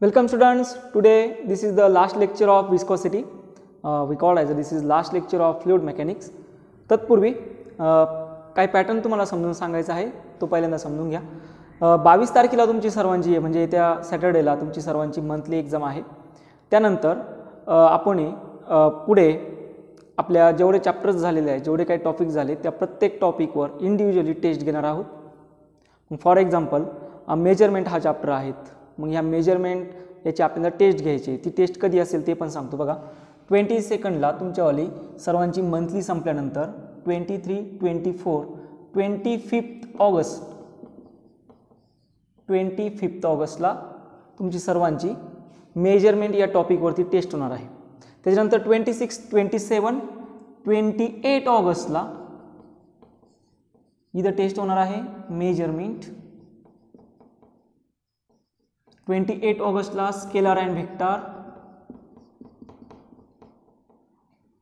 Welcome students. Today this is the last lecture of viscosity. Uh, we call as this is last lecture of fluid mechanics. तत्पूर्वी uh, काय pattern तुम्हाला समजून सांगायचा आहे तो पहिल्यांदा समजून घ्या uh, बावीस तारखेला तुमची सर्वांची आहे म्हणजे त्या सॅटर्डेला तुमची सर्वांची मंथली एक्झाम आहे त्यानंतर uh, आपण पुढे आपल्या जेवढे चॅप्टर्स झालेले आहेत जेवढे काही टॉपिक झाले त्या प्रत्येक टॉपिकवर इंडिव्हिज्युअली टेस्ट घेणार आहोत फॉर एक्झाम्पल मेजरमेंट हा चॅप्टर आहेत मग ह्या मेजरमेंट याची आपल्याला टेस्ट घ्यायची आहे. ती टेस्ट कधी असेल ते पण सांगतो बघा ट्वेंटी सेकंडला तुमच्यावाली सर्वांची मंथली संपल्यानंतर twenty three twenty four twenty fifth August twenty fifth ऑगस्टला तुमची सर्वांची मेजरमेंट या टॉपिकवरती टेस्ट होणार आहे त्याच्यानंतर twenty six twenty seven twenty eight ऑगस्टला इथं टेस्ट होणार आहे मेजरमेंट ट्वेंटी एट ऑगस्टला scalar and vector.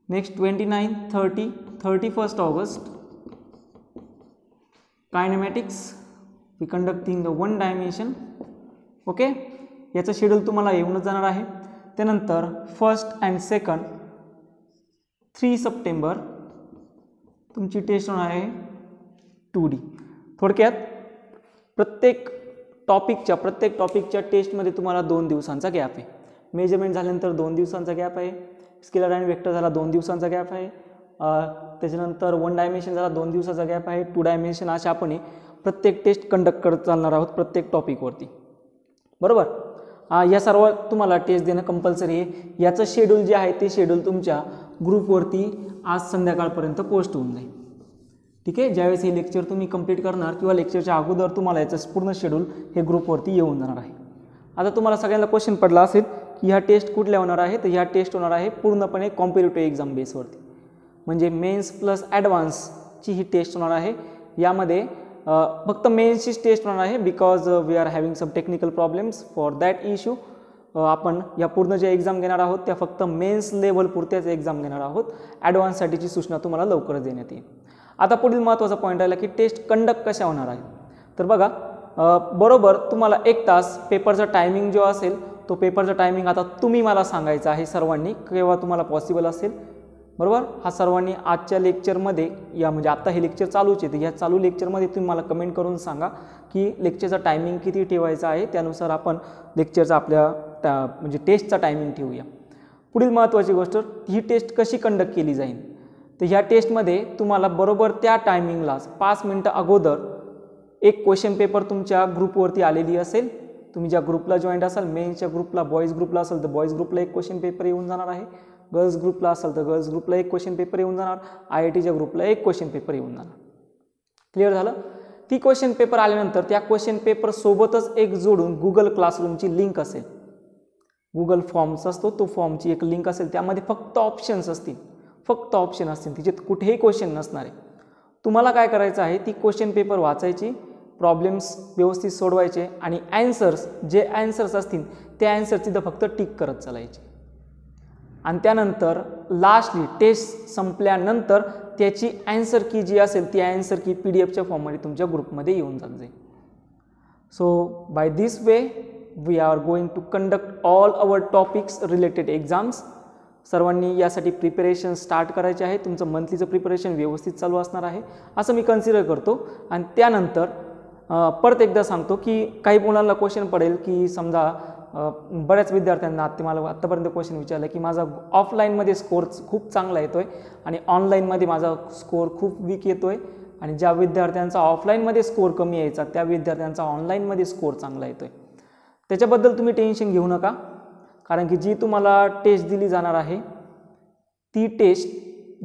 Next twenty nine thirty thirty first August. Kinematics we conducting the one dimension okay याचं शेड्यूल तुम्हाला येऊनच जाणार आहे. त्यानंतर first and second three September. तुमची टेस्ट होणार आहे टू डी थोडक्यात प्रत्येक टॉपिकच्या प्रत्येक टॉपिकच्या टेस्टमध्ये तुम्हाला दोन दिवसांचा गॅप आहे. मेजरमेंट झाल्यानंतर दोन दिवसांचा गॅप आहे. स्केलर अँड वेक्टर झाला दोन दिवसांचा गॅप आहे. त्याच्यानंतर वन डायमेन्शन झाला दोन दिवसाचा गॅप आहे. टू डायमेन्शन अशा आपण प्रत्येक टेस्ट कंडक्ट करत चालणार आहोत प्रत्येक टॉपिकवरती. बरोबर? या सर्व तुम्हाला टेस्ट देणं कंपल्सरी आहे. याचं शेड्यूल जे आहे ते शेड्यूल तुमच्या ग्रुपवरती आज संध्याकाळपर्यंत पोस्ट होऊन जाईल. ठीक आहे? ज्यावेळेस हे लेक्चर तुम्ही कंप्लीट करणार किंवा लेक्चरच्या अगोदर तुम्हाला याचं पूर्ण शेड्यूल हे ग्रुपवरती येऊन जाणार आहे. आता तुम्हाला सगळ्यांना क्वेश्चन पडला असेल की ह्या टेस्ट कुठल्या होणार आहे तर ह्या टेस्ट होणार आहे पूर्णपणे कॉम्पिटेटिव्ह एक्झाम बेसवरती म्हणजे मेन्स प्लस ॲडव्हान्सची ही टेस्ट होणार आहे. यामध्ये फक्त मेन्सचीच टेस्ट होणार आहे because we are having some technical problems for that issue आपण या पूर्ण ज्या एक्झाम घेणार आहोत त्या फक्त मेन्स लेवल पुरत्याच एक्झाम घेणार आहोत. ॲडव्हान्ससाठीची सूचना तुम्हाला लवकरच देण्यात येईल. आता पुढील महत्त्वाचा पॉईंट राहिला की टेस्ट कंडक्ट कशा होणार आहे तर बघा बरोबर तुम्हाला एक तास पेपरचा टायमिंग जो असेल तो पेपरचा टायमिंग आता तुम्ही मला सांगायचा आहे सर्वांनी केव्हा तुम्हाला पॉसिबल असेल. बरोबर? हा सर्वांनी आजच्या लेक्चरमध्ये या म्हणजे आत्ता हे लेक्चर चालूच येते ह्या चालू लेक्चरमध्ये तुम्ही मला कमेंट करून सांगा की लेक्चरचा टायमिंग किती ठेवायचा आहे? त्यानुसार आपण लेक्चरचा आपल्या त्या म्हणजे टेस्टचा टायमिंग ठेवूया. पुढील महत्त्वाची गोष्ट ही टेस्ट कशी कंडक्ट केली जाईल? तर ह्या टेस्टमध्ये तुम्हाला बरोबर त्या टायमिंगलाच पाच मिनटं अगोदर एक क्वेश्चन पेपर तुमच्या ग्रुपवरती आलेली असेल. तुम्ही ज्या ग्रुपला जॉईंट असाल मेन्सच्या ग्रुपला बॉईज ग्रुपला असेल तर बॉईज ग्रुपला एक क्वेश्चन पेपर येऊन जाणार आहे. गर्ल्स ग्रुपला असेल तर गर्ल्स ग्रुपला एक क्वेश्चन पेपर येऊन जाणार. आय आय टीच्या ग्रुपला एक क्वेश्चन पेपर येऊन जाणार. क्लिअर झालं? ती क्वेश्चन पेपर आल्यानंतर त्या क्वेश्चन पेपरसोबतच एक जोडून गुगल क्लासरूमची लिंक असेल. गुगल फॉर्म्स असतो तो फॉर्मची एक लिंक असेल. त्यामध्ये फक्त ऑप्शन्स असतील. फक्त ऑप्शन असतील तिच्यात कुठेही क्वेश्चन नसणार. आहे तुम्हाला काय करायचं आहे? ती क्वेश्चन पेपर वाचायची प्रॉब्लेम्स व्यवस्थित सोडवायचे आणि ॲन्सर्स जे ॲन्सर्स असतील त्या ॲन्सर तिथं फक्त टिक करत चालायचे. आणि त्यानंतर लास्टली टेस्ट संपल्यानंतर त्याची ॲन्सर की जी असेल ती ॲन्सर की पी डी एफच्या फॉर्ममध्ये तुमच्या ग्रुपमध्ये येऊन जात जाईल. So by this way we are going to conduct all our topics related exams सर्वांनी यासाठी प्रिपरेशन स्टार्ट करायचे आहे. तुमचं मंथलीचं प्रिपरेशन व्यवस्थित चालू असणार आहे. असं मी कन्सिडर करतो. आणि त्यानंतर परत एकदा सांगतो की काही मुलांना क्वेश्चन पडेल की समजा बऱ्याच विद्यार्थ्यांना आत्ता मला आत्तापर्यंत क्वेश्चन विचारलं की माझा ऑफलाईनमध्ये स्कोर खूप चांगला येतो आहे आणि ऑनलाईनमध्ये माझा स्कोर खूप वीक येतो आहे आणि ज्या विद्यार्थ्यांचा ऑफलाईनमध्ये स्कोर कमी यायचा त्या विद्यार्थ्यांचा ऑनलाईनमध्ये स्कोर चांगला येतो आहे त्याच्याबद्दल तुम्ही टेन्शन घेऊ नका. कारण की जी तुम्हाला टेस्ट दिली जाणार आहे ती टेस्ट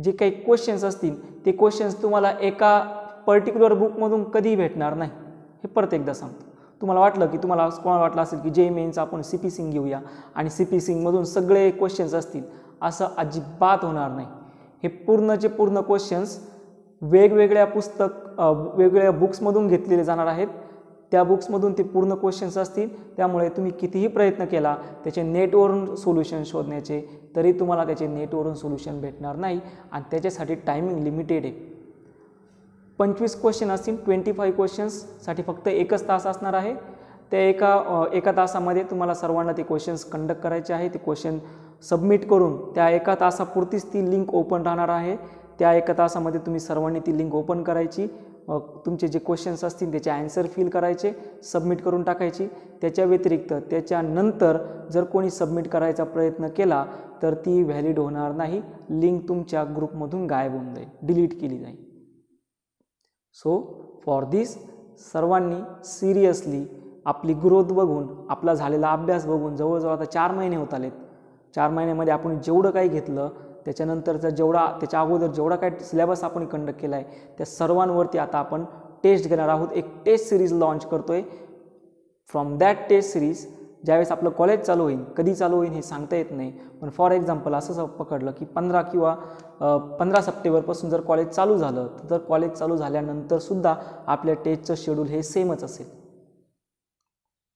जे काही क्वेश्चन्स असतील ते क्वेश्चन्स तुम्हाला एका पर्टिक्युलर बुकमधून कधीही भेटणार नाही. हे परत एकदा सांगतो. तुम्हाला वाटलं की तुम्हाला कोणाला वाटलं असेल की जे मेन्स आपण सी पी सिंग घेऊया आणि सी पी सिंगमधून सगळे क्वेश्चन्स असतील असं अजिबात होणार नाही. हे पूर्णचे पूर्ण क्वेश्चन्स वेगवेगळ्या पुस्तक वेगवेगळ्या बुक्समधून घेतलेले जाणार आहेत. त्या बुक्समधून ते पूर्ण क्वेश्चन्स असतील. त्यामुळे तुम्ही कितीही प्रयत्न केला त्याचे नेटवरून सोल्युशन शोधण्याचे तरी तुम्हाला त्याचे नेटवरून सोल्युशन भेटणार नाही. आणि त्याच्यासाठी टायमिंग लिमिटेड आहे. पंचवीस क्वेश्चन असतील ट्वेंटी फाईव्ह क्वेश्चन्ससाठी फक्त एकच तास असणार आहे. त्या एका एका तासामध्ये तुम्हाला सर्वांना ते क्वेश्चन्स कंडक्ट करायचे आहे ते क्वेश्चन सबमिट करून त्या एका तासापुरतीच ती लिंक ओपन राहणार आहे. त्या एका तासामध्ये तुम्ही सर्वांनी ती लिंक ओपन करायची. तुमचे जे क्वेश्चन्स असतील त्याचे ॲन्सर फिल करायचे सबमिट करून टाकायची. त्याच्या व्यतिरिक्त त्याच्यानंतर जर कोणी सबमिट करायचा प्रयत्न केला तर ती व्हॅलिड होणार नाही. लिंक तुमच्या ग्रुपमधून गायब होऊन जाईल. डिलीट केली जाईल. सो फॉर दिस सर्वांनी सिरियसली आपली ग्रोथ बघून आपला झालेला अभ्यास बघून जवळजवळ आता चार महिने होत आलेत. चार महिन्यामध्ये आपण जेवढं काही घेतलं त्याच्यानंतरचा जेवढा त्याच्या अगोदर जेवढा काय सिलेबस आपण कंडक्ट केला आहे त्या सर्वांवरती आता आपण टेस्ट घेणार आहोत. एक टेस्ट सिरीज लॉन्च करतो आहे फ्रॉम दॅट टेस्ट सिरीज ज्यावेळेस आपलं कॉलेज चालू होईल कधी चालू होईल हे सांगता येत नाही. पण फॉर एक्झाम्पल असं पकडलं की पंधरा किंवा पंधरा सप्टेंबरपासून जर कॉलेज चालू झालं तर कॉलेज चालू झाल्यानंतरसुद्धा आपल्या टेस्टचं शेड्यूल हे सेमच असेल.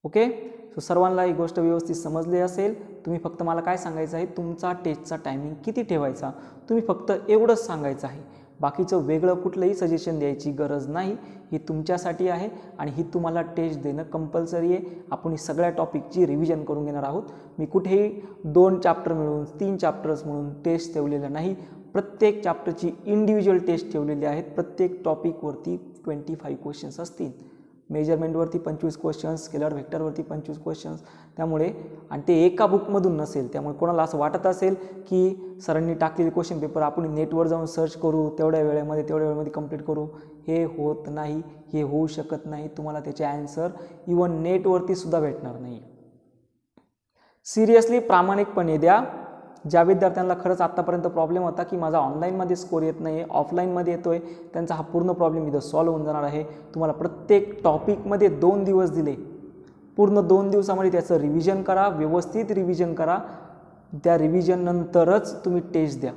ओके सो सर्वांना ही गोष्ट व्यवस्थित समजली असेल. तुम्ही फक्त मला काय सांगायचं आहे? तुमचा टेस्टचा टायमिंग किती ठेवायचा? तुम्ही फक्त एवढंच सांगायचं आहे. बाकीचं वेगळं कुठलंही सजेशन द्यायची गरज नाही. ही तुमच्यासाठी आहे आणि ही तुम्हाला टेस्ट देणं कंपल्सरी आहे. आपण ही सगळ्या टॉपिकची रिव्हिजन करून घेणार आहोत. मी कुठेही दोन चॅप्टर मिळून तीन चॅप्टर्स म्हणून टेस्ट ठेवलेलं नाही. प्रत्येक चॅप्टरची इंडिव्हिज्युअल टेस्ट ठेवलेली आहेत. प्रत्येक टॉपिकवरती ट्वेंटी फाईव्ह क्वेश्चन्स असतील. मेजरमेंटवरती पंचवीस क्वेश्चन्स स्केलर व्हेक्टरवरती पंचवीस क्वेश्चन्स त्यामुळे आणि ते एका बुकमधून नसेल त्यामुळे कोणाला असं वाटत असेल की सरांनी टाकलेले क्वेश्चन पेपर आपण नेटवर जाऊन सर्च करू तेवढ्या वेळेमध्ये तेवढ्या वेळेमध्ये कंप्लीट करू. हे होत नाही हे होऊ शकत नाही तुम्हाला त्याचे ॲन्सर इवन नेटवरती सुद्धा भेटणार नाही. सिरियसली प्रामाणिकपणे द्या. ज्या विद्यार्थ्यांना खरंच आत्तापर्यंत प्रॉब्लेम होता की माझा ऑनलाईनमध्ये स्कोर येत नाही आहे ऑफलाईनमध्ये येतो आहे त्यांचा हा पूर्ण प्रॉब्लेम इथं सॉल्व्ह होऊन जाणार आहे. तुम्हाला प्रत्येक टॉपिकमध्ये दोन दिवस दिले. पूर्ण दोन दिवसामध्ये त्याचं रिव्हिजन करा व्यवस्थित रिव्हिजन करा. त्या रिव्हिजननंतरच तुम्ही टेस्ट द्या.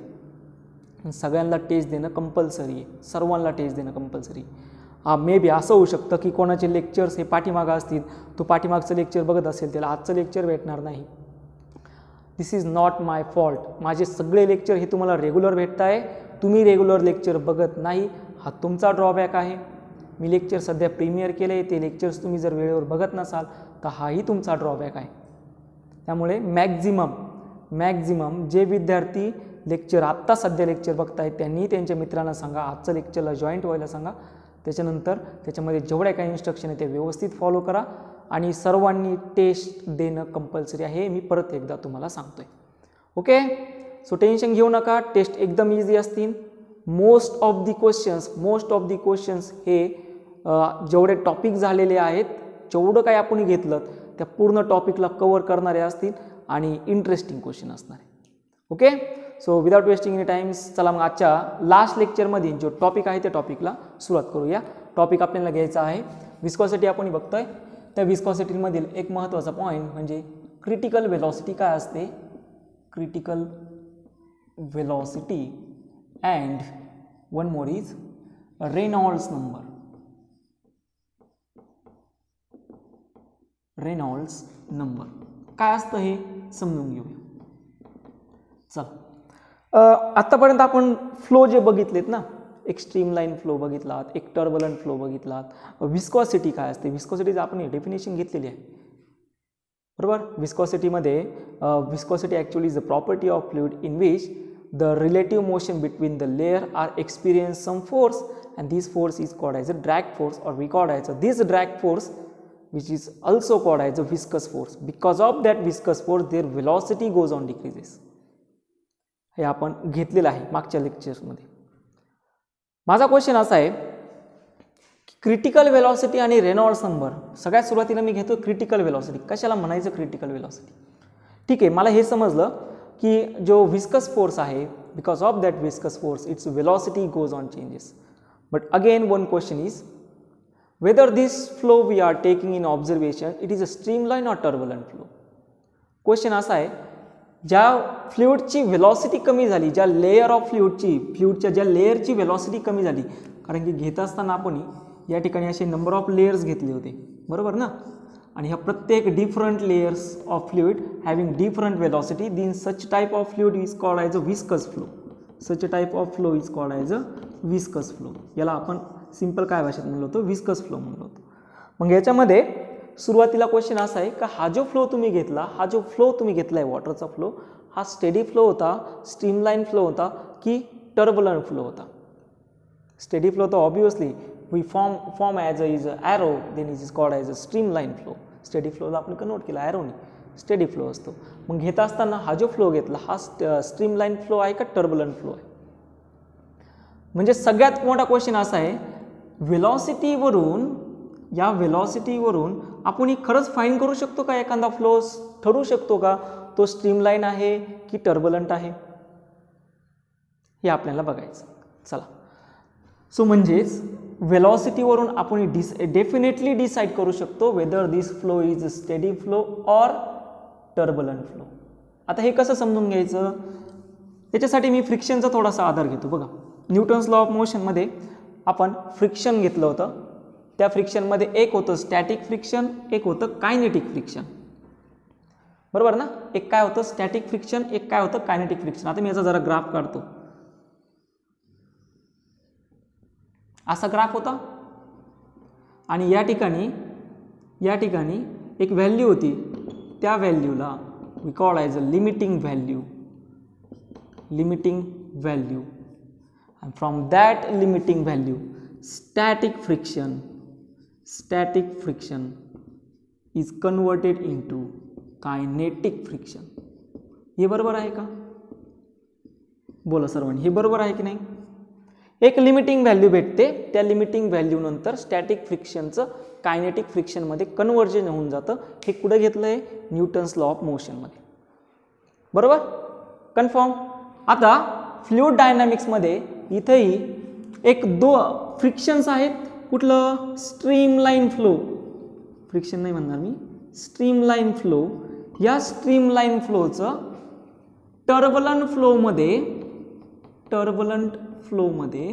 सगळ्यांना टेस्ट देणं कंपल्सरी आहे. सर्वांना टेस्ट देणं कंपल्सरी हा मे बी असं होऊ शकतं की कोणाचे लेक्चर्स हे पाठीमागं असतील. तो पाठीमागचं लेक्चर बघत असेल त्याला आजचं लेक्चर भेटणार नाही. This is not my fault माझे सगळे लेक्चर हे तुम्हाला रेग्युलर भेटत आहे तुम्ही रेग्युलर लेक्चर बघत नाही. हा तुमचा ड्रॉबॅक आहे. मी लेक्चर सध्या प्रीमियर केले आहे ते लेक्चर्स तुम्ही जर वेळेवर बघत नसाल तर हाही तुमचा ड्रॉबॅक आहे. त्यामुळे मॅक्झिमम मॅक्झिमम जे विद्यार्थी लेक्चर आत्ता सध्या लेक्चर बघतायत त्यांनी त्यांच्या मित्रांना सांगा आजचं लेक्चरला जॉईंट व्हायला सांगा. त्याच्यानंतर त्याच्यामध्ये जेवढ्या काही इन्स्ट्रक्शन आहे ते व्यवस्थित फॉलो करा. आणि सर्वांनी टेस्ट देणं कंपल्सरी आहे मी परत एकदा तुम्हाला सांगतो आहे ओके सो टेन्शन घेऊ नका टेस्ट एकदम इझी असतील. Most of the questions most of the questions हे जेवढे टॉपिक झालेले आहेत जेवढं काही आपण घेतलं त्या पूर्ण टॉपिकला कवर करणारे असतील आणि इंटरेस्टिंग क्वेश्चन असणार आहे. Okay so without wasting any times चला मग आजच्या लास्ट लेक्चरमध्ये जो टॉपिक आहे त्या टॉपिकला सुरुवात करूया. टॉपिक आपल्याला घ्यायचा आहे. विस्कॉसिटी आपण बघतोय. त्या विस्कॉसिटीमधील एक महत्त्वाचा पॉईंट म्हणजे क्रिटिकल वेलॉसिटी काय असते? Critical velocity and one more is Reynolds number Reynolds number काय असतं हे? समजून घेऊया. चल. आत्तापर्यंत आपण फ्लो जे बघितलेत ना एक स्ट्रीमलाईन फ्लो बघितलात एक टर्बलंट फ्लो बघितलात. विस्कॉसिटी काय असते? विस्कॉसिटीचं आपण डेफिनेशन घेतलेली आहे. बरोबर? विस्कॉसिटीमध्ये viscosity actually is the property of fluid in which the relative motion between the layer are experience some force and this force is called as a drag force or we called as a this drag force which is also called as a viscous force. Because of that viscous force, their velocity goes on decreases. हे आपण घेतलेलं आहे मागच्या लेक्चर्समध्ये माझा question असा आहे की क्रिटिकल वेलॉसिटी आणि रेनॉल्ड्स नंबर सगळ्यात सुरुवातीला मी घेतो क्रिटिकल वेलॉसिटी कशाला म्हणायचं क्रिटिकल वेलॉसिटी ठीक आहे मला हे समजलं की जो विस्कस फोर्स आहे because of that viscous force it's velocity goes on changes but again one question is whether this flow we are taking in observation it is a streamline or turbulent flow? Question असा आहे ज्या फ्ल्यूडची velocity कमी झाली ज्या layer of फ्लुइडची फ्ल्यूडच्या ज्या लेअरची velocity कमी झाली कारण की घेत असताना आपण या ठिकाणी असे नंबर ऑफ लेयर्स घेतले होते. बरोबर ना? आणि ह्या प्रत्येक different layers of fluid having different velocity then such type of fluid is called as a viscous flow such type of flow is called as a viscous flow याला आपण simple काय भाषेत म्हणलो होतो? विस्कस फ्लो म्हणलो होतो. मग याच्यामध्ये सुरुवातीला क्वेश्चन असा आहे का हा जो फ्लो तुम्ही घेतला हा जो फ्लो तुम्ही घेतला आहे वॉटरचा फ्लो हा स्टेडी फ्लो होता स्ट्रीमलाईन फ्लो होता की टर्बुलंट फ्लो होता? स्टेडी फ्लो तर obviously we form form as a is a arrow then is is called as a streamline flow steady फ्लोला आपण कन्वर्ट केला ॲरोने स्टेडी फ्लो असतो. मग घेत असताना हा जो फ्लो घेतला हा स्ट्रीमलाईन फ्लो आहे का टर्बुलंट फ्लो आहे? म्हणजे सगळ्यात मोठा क्वेश्चन असा आहे वेलॉसिटीवरून या वेलॉसिटीवरून आपण ही खरंच फाईन करू शकतो का एखादा फ्लो ठरू शकतो का? तो स्ट्रीमलाईन आहे की टर्बलंट आहे? हे आपल्याला बघायचं चला. सो म्हणजेच वेलॉसिटीवरून आपण डिस डेफिनेटली डिसाईड करू शकतो whether this flow is steady flow or turbulent flow आता हे कसं समजून घ्यायचं? त्याच्यासाठी मी फ्रिक्शनचा थोडासा आधार घेतो. बघा. न्यूटन्स लॉ ऑफ मोशनमध्ये आपण फ्रिक्शन घेतलं होतं. त्या फ्रिक्शनमध्ये एक होतं स्टॅटिक फ्रिक्शन एक होतं कायनेटिक फ्रिक्शन. बरोबर ना? एक काय होतं? स्टॅटिक फ्रिक्शन एक काय होतं? Kinetic friction. आता मी याचा जरा ग्राफ काढतो. असा ग्राफ होता. आणि या ठिकाणी या ठिकाणी एक व्हॅल्यू होती. त्या व्हॅल्यूला we call as a limiting value limiting value and from that limiting value static friction static friction is converted into kinetic friction. हे बरोबर आहे का? बोला सर्वांनी. हे बरोबर आहे की नाही? एक लिमिटिंग व्हॅल्यू भेटते. त्या लिमिटिंग व्हॅल्यू नंतर स्टॅटिक फ्रिक्शनचं कायनेटिक फ्रिक्शनमध्ये कन्वर्जन होऊन जातं. हे कुठं घेतलं आहे न्यूटन्स लॉ ऑफ मोशनमध्ये बरोबर? कन्फर्म आता फ्लुइड डायनॅमिक्समध्ये इथंही एक दो फ्रिक्शन्स आहेत. कुठलं? स्ट्रीमलाईन फ्लो फ्रिक्शन नाही म्हणणार मी. स्ट्रीमलाईन फ्लो या स्ट्रीमलाईन फ्लोचं टर्बलंट फ्लोमध्ये टर्बलंट फ्लोमध्ये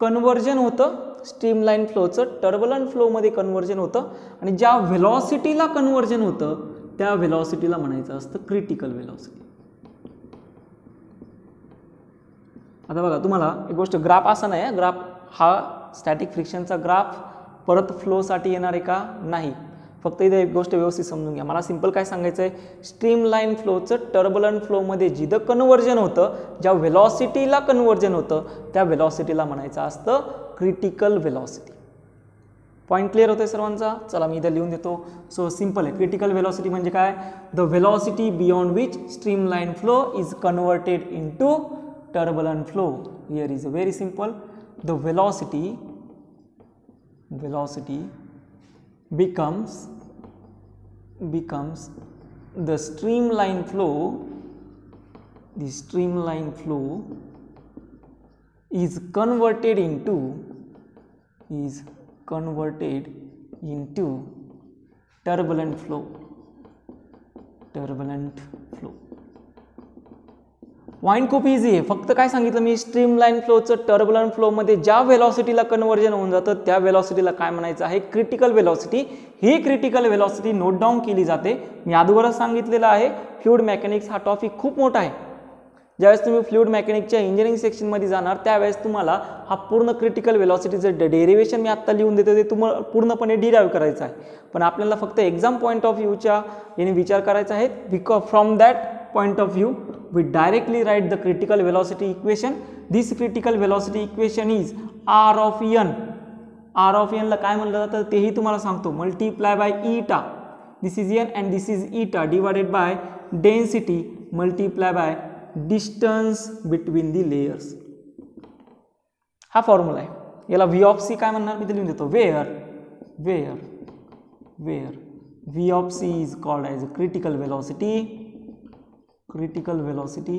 कन्वर्जन होतं. स्ट्रीमलाईन फ्लोचं टर्बलंट फ्लोमध्ये कन्वर्जन होतं. आणि ज्या व्हेलॉसिटीला कन्वर्जन होतं त्या व्हेलॉसिटीला म्हणायचं असतं क्रिटिकल व्हेलॉसिटी आता बघा तुम्हाला एक गोष्ट ग्राफ असा नाही ग्राफ हा स्टॅटिक फ्रिक्शनचा ग्राफ परत फ्लोसाठी येणार आहे का? नाही. फक्त इथे एक गोष्ट व्यवस्थित समजून घ्या. मला सिंपल काय सांगायचं आहे स्ट्रीम लाईन फ्लोचं टर्बलन फ्लोमध्ये जिथं कन्वर्जन होतं ज्या व्हेलॉसिटीला कन्वर्जन होतं त्या व्हेलॉसिटीला म्हणायचं असतं क्रिटिकल व्हेलॉसिटी पॉईंट क्लिअर होतोय सर्वांचा? चला मी इथं लिहून देतो. सो सिंपल आहे. क्रिटिकल व्हेलॉसिटी म्हणजे काय? The velocity beyond which streamline flow is converted in to turbulent flow here is a very simple. The velocity velocity becomes becomes the streamline flow the streamline flow is converted into is converted into turbulent flow turbulent flow वाईन खूप easy आहे. फक्त काय सांगितलं मी stream line फ्लोचं turbulent फ्लोमध्ये ज्या वेलॉसिटीला कन्वर्जन होऊन जातं त्या वेलॉसिटीला काय म्हणायचं आहे? क्रिटिकल वेलॉसिटी ही क्रिटिकल वेलॉसिटी नोट डाऊन केली जाते. मी अगोदरच सांगितलेलं आहे फ्लुइड मेकॅनिक्स हा टॉपिक खूप मोठा आहे. ज्यावेळेस तुम्ही फ्लुइड मेकॅनिकच्या इंजिनिअरिंग सेक्शनमध्ये जाणार त्यावेळेस तुम्हाला हा पूर्ण क्रिटिकल वेलॉसिटीचं डेरिवेशन मी आत्ता लिहून देतो ते तुम्हाला पूर्णपणे डिराईव्ह करायचं आहे. पण आपल्याला फक्त एक्झाम पॉईंट ऑफ व्ह्यूच्या याने विचार करायचा आहे. Because from that point of view we directly write the critical velocity equation. This critical velocity equation is r of n. R of n ला काय म्हणलं जातं? तेही तुम्हाला सांगतो. Multiply by eta this is N and this is eta divided by density multiply by distance between the layers हा formula आहे. याला व्ही ऑफ सी काय म्हणणार? मी ते लिहून देतो. Where where where V of C is called as a critical velocity critical velocity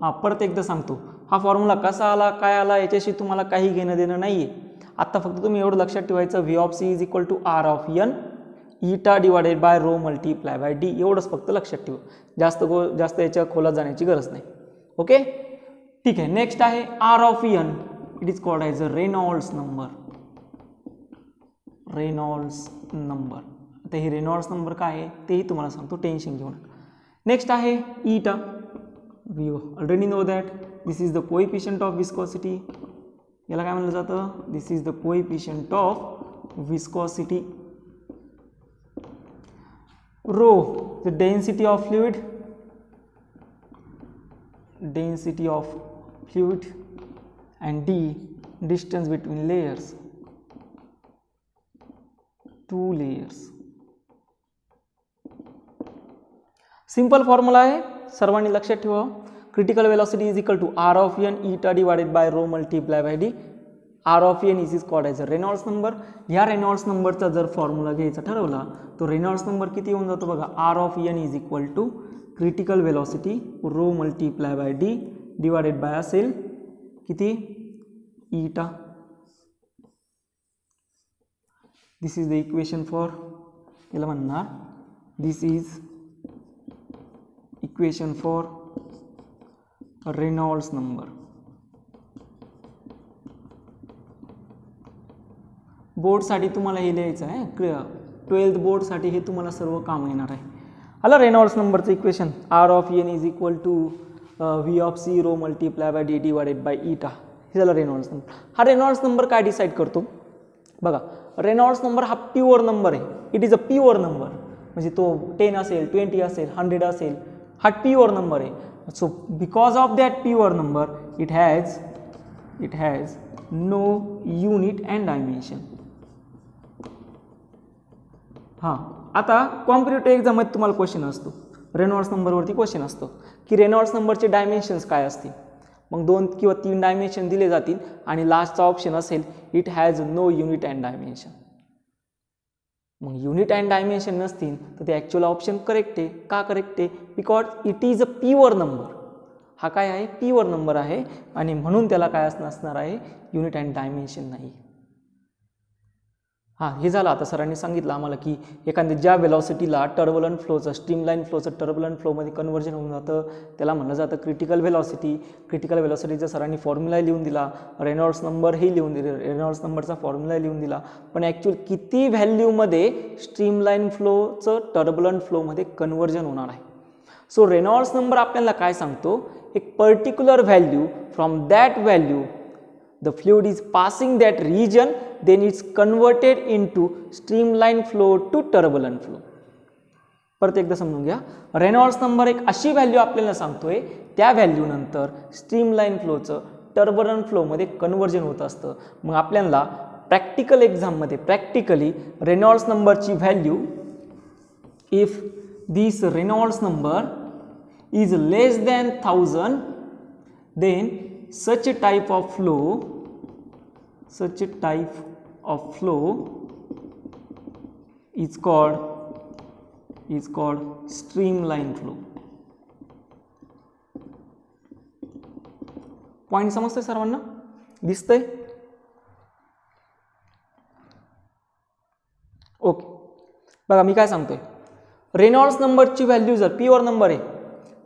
हां परत एकदा सांगतो. हा फॉर्म्युला कसा आला काय आला याच्याशी तुम्हाला काही घेणं देणं नाही आहे आत्ता फक्त तुम्ही एवढं लक्षात ठेवायचं V of C is equal to R of N eta divided by rho multiply by D एवढंच फक्त लक्षात ठेवा. जास्त गो जास्त याच्या खोलात जाण्याची गरज नाही. ओके ठीक आहे नेक्स्ट आहे R of N it is called as a Reynolds number Reynolds number आता हे रेनॉल्ड्स नंबर काय आहे तेही तुम्हाला सांगतो टेन्शन घेऊ नका. नेक्स्ट आहे eta we already know that this is the coefficient of viscosity याला काय म्हणलं जातं this is the coefficient of viscosity rho the density of fluid density of fluid and d distance between layers two layers Simple formula आहे. सर्वांनी लक्षात ठेवा. Critical velocity is equal to R of N eta divided by rho multiply by D R of N is is called as a Reynolds number ह्या Reynolds नंबरचा जर formula घ्यायचा ठरवला तर रेनॉल्ड्स नंबर किती येऊन जातो बघा? R of N is equal to critical velocity rho multiply by D divided by असेल किती? Eta this is the equation for याला म्हणणार this is equation for Reynolds number बोर्डसाठी तुम्हाला हे लिहायचं आहे ट्वेल्थ बोर्डसाठी हे तुम्हाला सर्व काम येणार आहे. आला रेनॉल्ड्स नंबरचं equation R of N is equal to V of C rho multiply by D divided by eta हे झालं रेनॉल्ड्स नंबर हा रेनॉल्ड्स नंबर काय डिसाईड करतो? बघा रेनॉल्ड्स नंबर हा प्युअर नंबर आहे. It is a pure number म्हणजे तो टेन असेल ट्वेंटी असेल हंड्रेड असेल हा प्युअर नंबर आहे. So because of that pure number it has it has no unit and dimension हां आता कॉम्पिटेटिव्ह एक्झाममध्ये तुम्हाला क्वेश्चन असतो. रेनॉल्ड्स नंबरवरती क्वेश्चन असतो. की रेनॉल्ड्स नंबरचे डायमेन्शन्स काय असतील? मग दोन किंवा तीन डायमेन्शन दिले जातील आणि लास्टचा ऑप्शन असेल it has no unit and dimension मग युनिट अँड डायमेन्शन नसतील तर ते ॲक्च्युअल ऑप्शन करेक्ट आहे का करेक्ट आहे? Because it is a pure number हा काय आहे? प्युअर नंबर आहे. आणि म्हणून त्याला काय असणं असणार आहे? युनिट अँड डायमेन्शन नाही. हां हे झालं. आता सरांनी सांगितलं आम्हाला की एखाद्या ज्या वेलॉसिटीला टर्बलन फ्लोचं स्ट्रीमलाईन फ्लोचं टर्बलन फ्लोमध्ये कन्वर्जन होऊन जातं त्याला म्हणलं जातं क्रिटिकल वेलॉसिटी क्रिटिकल वेलॉसिटीचा सरांनी फॉर्म्युला लिहून दिला. रेनॉल्ड्स नंबरही लिहून दिले. रेनॉल्ड्स नंबरचा फॉर्म्युला लिहून दिला. पण ॲक्च्युअल किती व्हॅल्यूमध्ये स्ट्रीमलाईन फ्लोचं टर्बलन फ्लोमध्ये कन्वर्जन होणार आहे? सो रेनॉल्ड्स नंबर आपल्याला काय सांगतो? एक particular value from that value the fluid is passing that region then it's converted into streamline flow to turbulent flow. परत एकदा समजून घ्या. रेनॉल्ड्स नंबर एक अशी व्हॅल्यू आपल्याला सांगतोय त्या व्हॅल्यू नंतर स्ट्रीमलाईन फ्लोचं टर्बरन फ्लोमध्ये कन्वर्जन होत असतं. मग आपल्याला प्रॅक्टिकल एक्झाममध्ये प्रॅक्टिकली रेनॉल्ड्स नंबरची value if this Reynolds number is less than thousand then such type of flow such type of flow is called is called streamline flow. Point समजतंय सर्वांना? दिसतंय? ओके बघा मी काय सांगतोय? रेनॉल्ड्स नंबरची व्हॅल्यू जर प्युअर नंबर आहे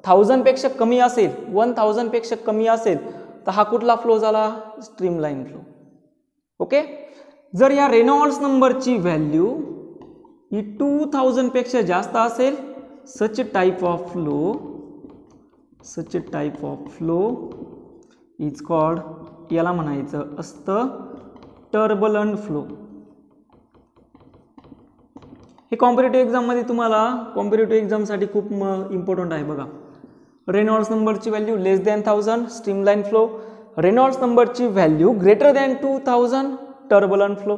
थाउजंडपेक्षा कमी असेल वन थाउजंडपेक्षा कमी असेल तर हा कुठला फ्लो झाला? स्ट्रीमलाईन फ्लो ओके जर या रेनॉल्ड्स नंबरची व्हॅल्यू ही टू थाउजंडपेक्षा जास्त असेल such type of flow such type of flow is called याला म्हणायचं असतं टर्बलंट फ्लो हे कॉम्पिटेटिव्ह एक्झाममध्ये तुम्हाला कॉम्पिटेटिव्ह एक्झामसाठी खूप इम्पॉर्टंट आहे बघा. रेनॉल्ड्स नंबरची value less than thousand streamline flow Reynolds नंबरची value greater than two thousand turbulent flow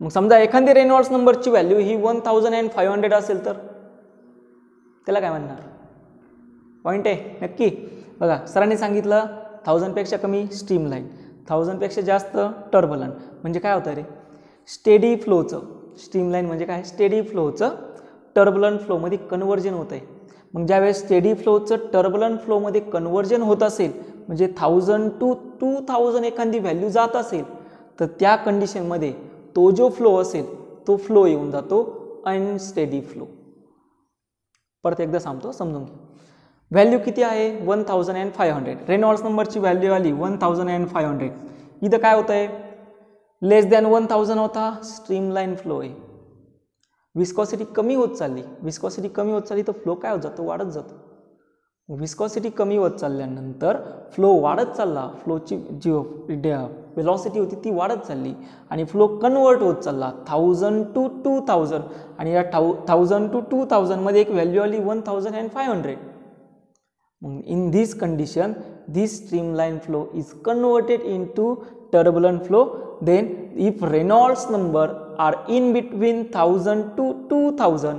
मग समजा एखादी रेनॉल्ड्स नंबरची value he one thousand and five hundred असेल तर? त्याला काय म्हणणार? पॉईंट आहे नक्की. बघा सरांनी सांगितलं थाउजंडपेक्षा कमी स्ट्रीमलाईन थाउजंडपेक्षा जास्त टर्बलंट म्हणजे काय होतं रे? स्टेडी फ्लोचं स्ट्रीमलाईन म्हणजे काय? स्टेडी फ्लोचं टर्बलंट फ्लोमध्ये कन्वर्जन होतं आहे मग ज्यावेळेस स्टेडी फ्लोचं टर्बलंट फ्लोमध्ये कन्वर्जन होत असेल म्हणजे थाउजंड टू टू थाउजंड एखादी व्हॅल्यू जात असेल तर त्या कंडिशनमध्ये तो जो फ्लो असेल तो फ्लो येऊन जातो अनस्टेडी फ्लो परत एकदा सांगतो समजून घ्या. व्हॅल्यू किती आहे? One thousand and five hundred Reynolds नंबरची व्हॅल्यू आली one thousand and five hundred इथं काय होतं आहे लेस दॅन वन थाउजंड होता स्ट्रीमलाईन फ्लो आहे. विस्कॉसिटी कमी होत चालली. विस्कॉसिटी कमी होत चालली तर फ्लो काय होत जातो? वाढत जातो. विस्कॉसिटी कमी होत चालल्यानंतर फ्लो वाढत चालला. फ्लोची जी वेलॉसिटी होती ती वाढत चालली. आणि फ्लो कन्वर्ट होत चालला. थाउजंड टू टू थाउजंड आणि या थाउ थाउजंड टू टू थाउजंडमध्ये एक व्हॅल्यू आली one thousand and five hundred मग in this condition this streamline flow is converted in to turbulent flow then if Reynolds number are in between 1000 to 2000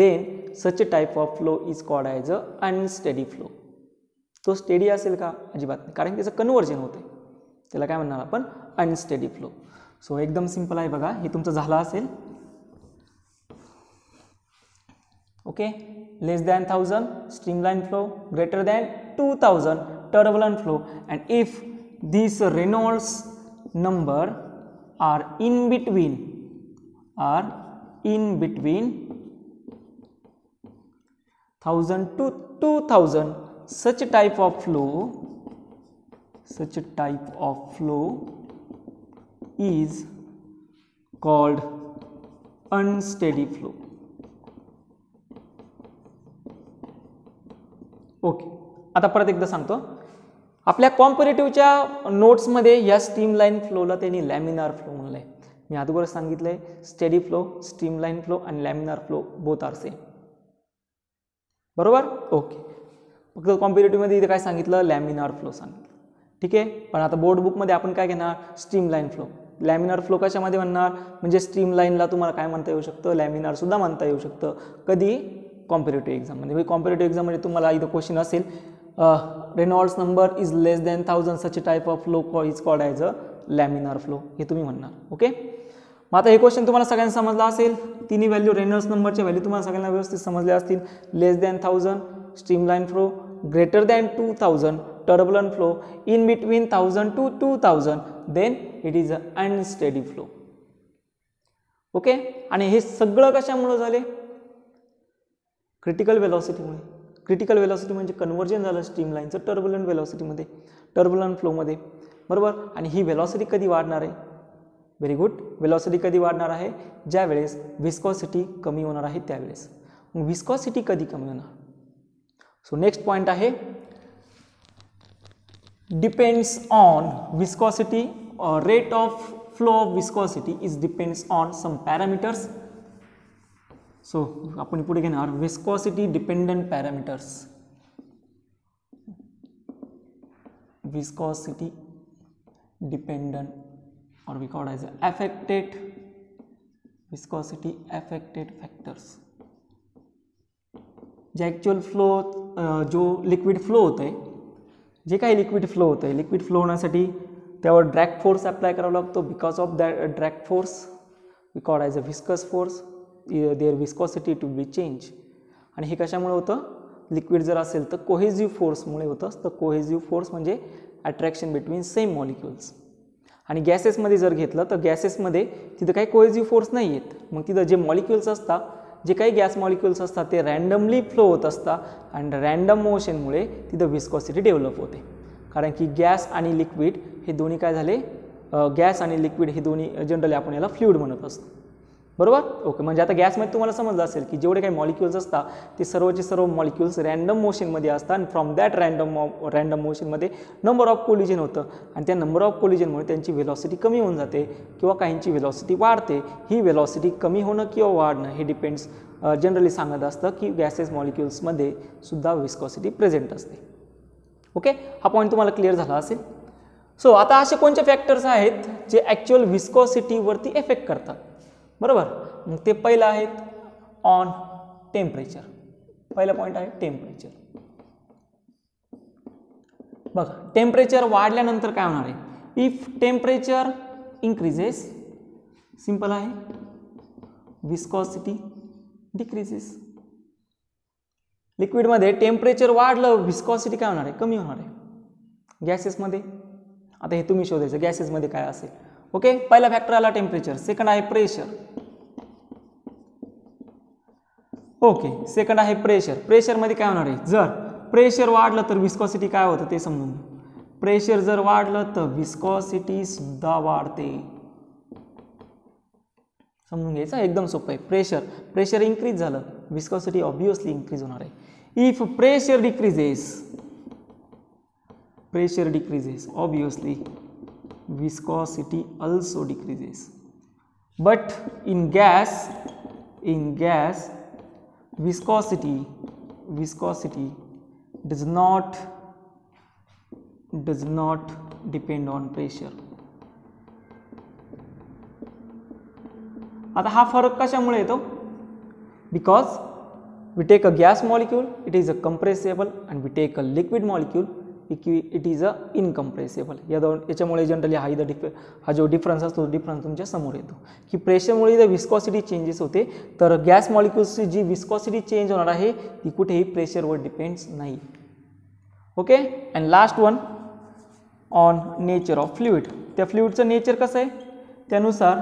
then such a type of flow is called as a unsteady flow. तो steady असेल का? अजिबात नाही. कारण त्याचं conversion होते त्याला काय म्हणणार आपण? अनस्टेडी फ्लो सो एकदम सिंपल आहे बघा. हे तुमचं झालं असेल. Okay less than thousand streamline flow greater than two thousand turbulent flow and if this Reynolds number are in between are in between thousand to two thousand such type of flow such type of flow is called unsteady flow. Okay आता परत एकदा सांगतो. आपल्या कॉम्परेटिव्हच्या नोट्समध्ये या स्टीमलाईन फ्लोला त्यांनी laminar flow म्हणलं आहे मी अगोदर सांगितलं आहे स्टेडी फ्लो स्टीमलाईन फ्लो आणि laminar flow both are same बरोबर? ओके फक्त कॉम्पिटेटिव्हमध्ये इथे काय सांगितलं? लॅमिनार फ्लो सांगितलं. ठीक आहे? पण आता बोर्ड बुकमध्ये आपण काय घेणार? Streamline flow laminar flow कशामध्ये म्हणणार? म्हणजे स्ट्रीम लाईनला तुम्हाला काय म्हणता येऊ शकतं? लॅमिनारसुद्धा म्हणता येऊ शकतं. कधी? कॉम्पिटेटिव्ह एक्झाममध्ये कॉम्पिटेटिव्ह एक्झाममध्ये तुम्हाला इथं क्वेश्चन असेल Reynolds number is less than thousand such type of flow कॉ is called as a laminar flow हे तुम्ही म्हणणार. ओके मग आता हे क्वेश्चन तुम्हाला सगळ्यांना समजला असेल. तिन्ही व्हॅल्यू रेनॉल्ड्स नंबरचे व्हॅल्यू तुम्हाला सगळ्यांना व्यवस्थित समजले असतील. Less than thousand streamline flow greater than two thousand turbulent flow in between thousand two two thousand then it is a unsteady flow okay आणि हे सगळं कशामुळं झाले? क्रिटिकल वेलॉसिटीमुळे क्रिटिकल वेलॉसिटी म्हणजे कन्वर्जन झालं स्ट्रीम लाईनचं टर्बुलंट वेलॉसिटीमध्ये टर्बुलंट फ्लोमध्ये बरोबर? आणि ही वेलॉसिटी कधी वाढणार आहे? व्हेरी गुड वेलॉसिटी कधी वाढणार आहे? ज्या वेळेस विस्कॉसिटी कमी होणार आहे त्यावेळेस. मग विस्कॉसिटी कधी कमी होणार? सो नेक्स्ट पॉईंट आहे depends on viscosity rate of flow of viscosity is depends on some parameters so आपण पुढे घेणार viscosity dependent parameters viscosity dependent or we call as affected viscosity affected factors. जे actual flow जो liquid flow होतं आहे जे काही liquid flow होतं आहे लिक्विड फ्लो होण्यासाठी त्यावर ड्रॅक फोर्स अप्लाय करावा लागतो. Because of that drag force we call as a viscous force their viscosity to be change आणि हे कशामुळे होतं? लिक्विड जर असेल तर कोहेझिव्ह फोर्समुळे होतं. तर कोहेझिव्ह फोर्स म्हणजे अट्रॅक्शन बिटवीन सेम मॉलिक्युल्स आणि गॅसेसमध्ये जर घेतलं तर गॅसेसमध्ये तिथं काही कोहेझिव्ह फोर्स नाही आहेत मग तिथं जे मॉलिक्युल्स असतात जे काही गॅस मॉलिक्युल्स असतात ते रँडमली फ्लो होत असतात आणि रँडम मोशनमुळे तिथं विस्कॉसिटी डेव्हलप होते. कारण की गॅस आणि लिक्विड हे दोन्ही काय झाले? गॅस आणि लिक्विड हे दोन्ही जनरली आपण याला फ्ल्यूड म्हणत असतो. बरोबर? ओके म्हणजे आता गॅसमध्ये तुम्हाला समजलं असेल की जेवढे काही मॉलिक्युल्स असतात ते सर्वचे सर्व मॉलिक्युल्स रँडम मोशनमध्ये असतात आणि फ्रॉम दॅट रँडम रँडम मोशनमध्ये नंबर ऑफ कोलिजन होतं. आणि त्या नंबर ऑफ कोलिजनमुळे त्यांची वेलॉसिटी कमी होऊन जाते किंवा काहींची वेलॉसिटी वाढते. ही वेलॉसिटी कमी होणं किंवा वाढणं हे डिपेंड्स जनरली सांगत असतं की गॅसेस मॉलिक्युल्समध्ये सुद्धा विस्कॉसिटी प्रेझेंट असते. ओके? हा पॉईंट तुम्हाला क्लिअर झाला असेल? सो आता असे कोणते फॅक्टर्स आहेत जे ॲक्च्युअल विस्कॉसिटीवरती एफेक्ट करतात? बरोबर? मग ते पहिलं आहेत ऑन टेम्परेचर पहिला पॉईंट आहे टेम्परेचर बघा टेम्परेचर वाढल्यानंतर काय होणार आहे? इफ टेम्परेचर इन्क्रीजेस सिंपल आहे. विस्कॉसिटी डिक्रीजेस लिक्विडमध्ये टेम्परेचर वाढलं विस्कॉसिटी काय होणार आहे? कमी होणार आहे. गॅसेसमध्ये आता हे तुम्ही शोधायचं गॅसेसमध्ये काय असेल? ओके? पहिला फॅक्टर आला टेम्परेचर सेकंड आहे प्रेशर ओके सेकंड आहे प्रेशर प्रेशरमध्ये काय होणार आहे? जर प्रेशर वाढलं तर विस्कॉसिटी काय होतं ते समजून प्रेशर जर वाढलं तर विस्कॉसिटी सुद्धा वाढते. समजून घ्यायचं? एकदम सोपं आहे. प्रेशर प्रेशर इन्क्रीज झालं विस्कॉसिटी ऑब्विसली इन्क्रीज होणार आहे. If pressure decreases pressure decreases obviously viscosity also decreases but in gas in gas viscosity viscosity does not does not depend on pressure आता हा फरक कशामुळे येतो because we take a gas molecule it is a compressible and we take a liquid इक्वि it is a incompressible या दोन याच्यामुळे generally हा इथं डिफ हा जो डिफरन्स असतो तो डिफरन्स तुमच्यासमोर येतो. की प्रेशरमुळे इथं विस्कॉसिटी चेंजेस होते तर गॅस मॉलिक्युल्सची जी विस्कॉसिटी चेंज होणार आहे ती कुठेही प्रेशरवर डिपेंड्स नाही. Okay and last one on nature of fluid त्या फ्ल्युइडचं नेचर कसं आहे? त्यानुसार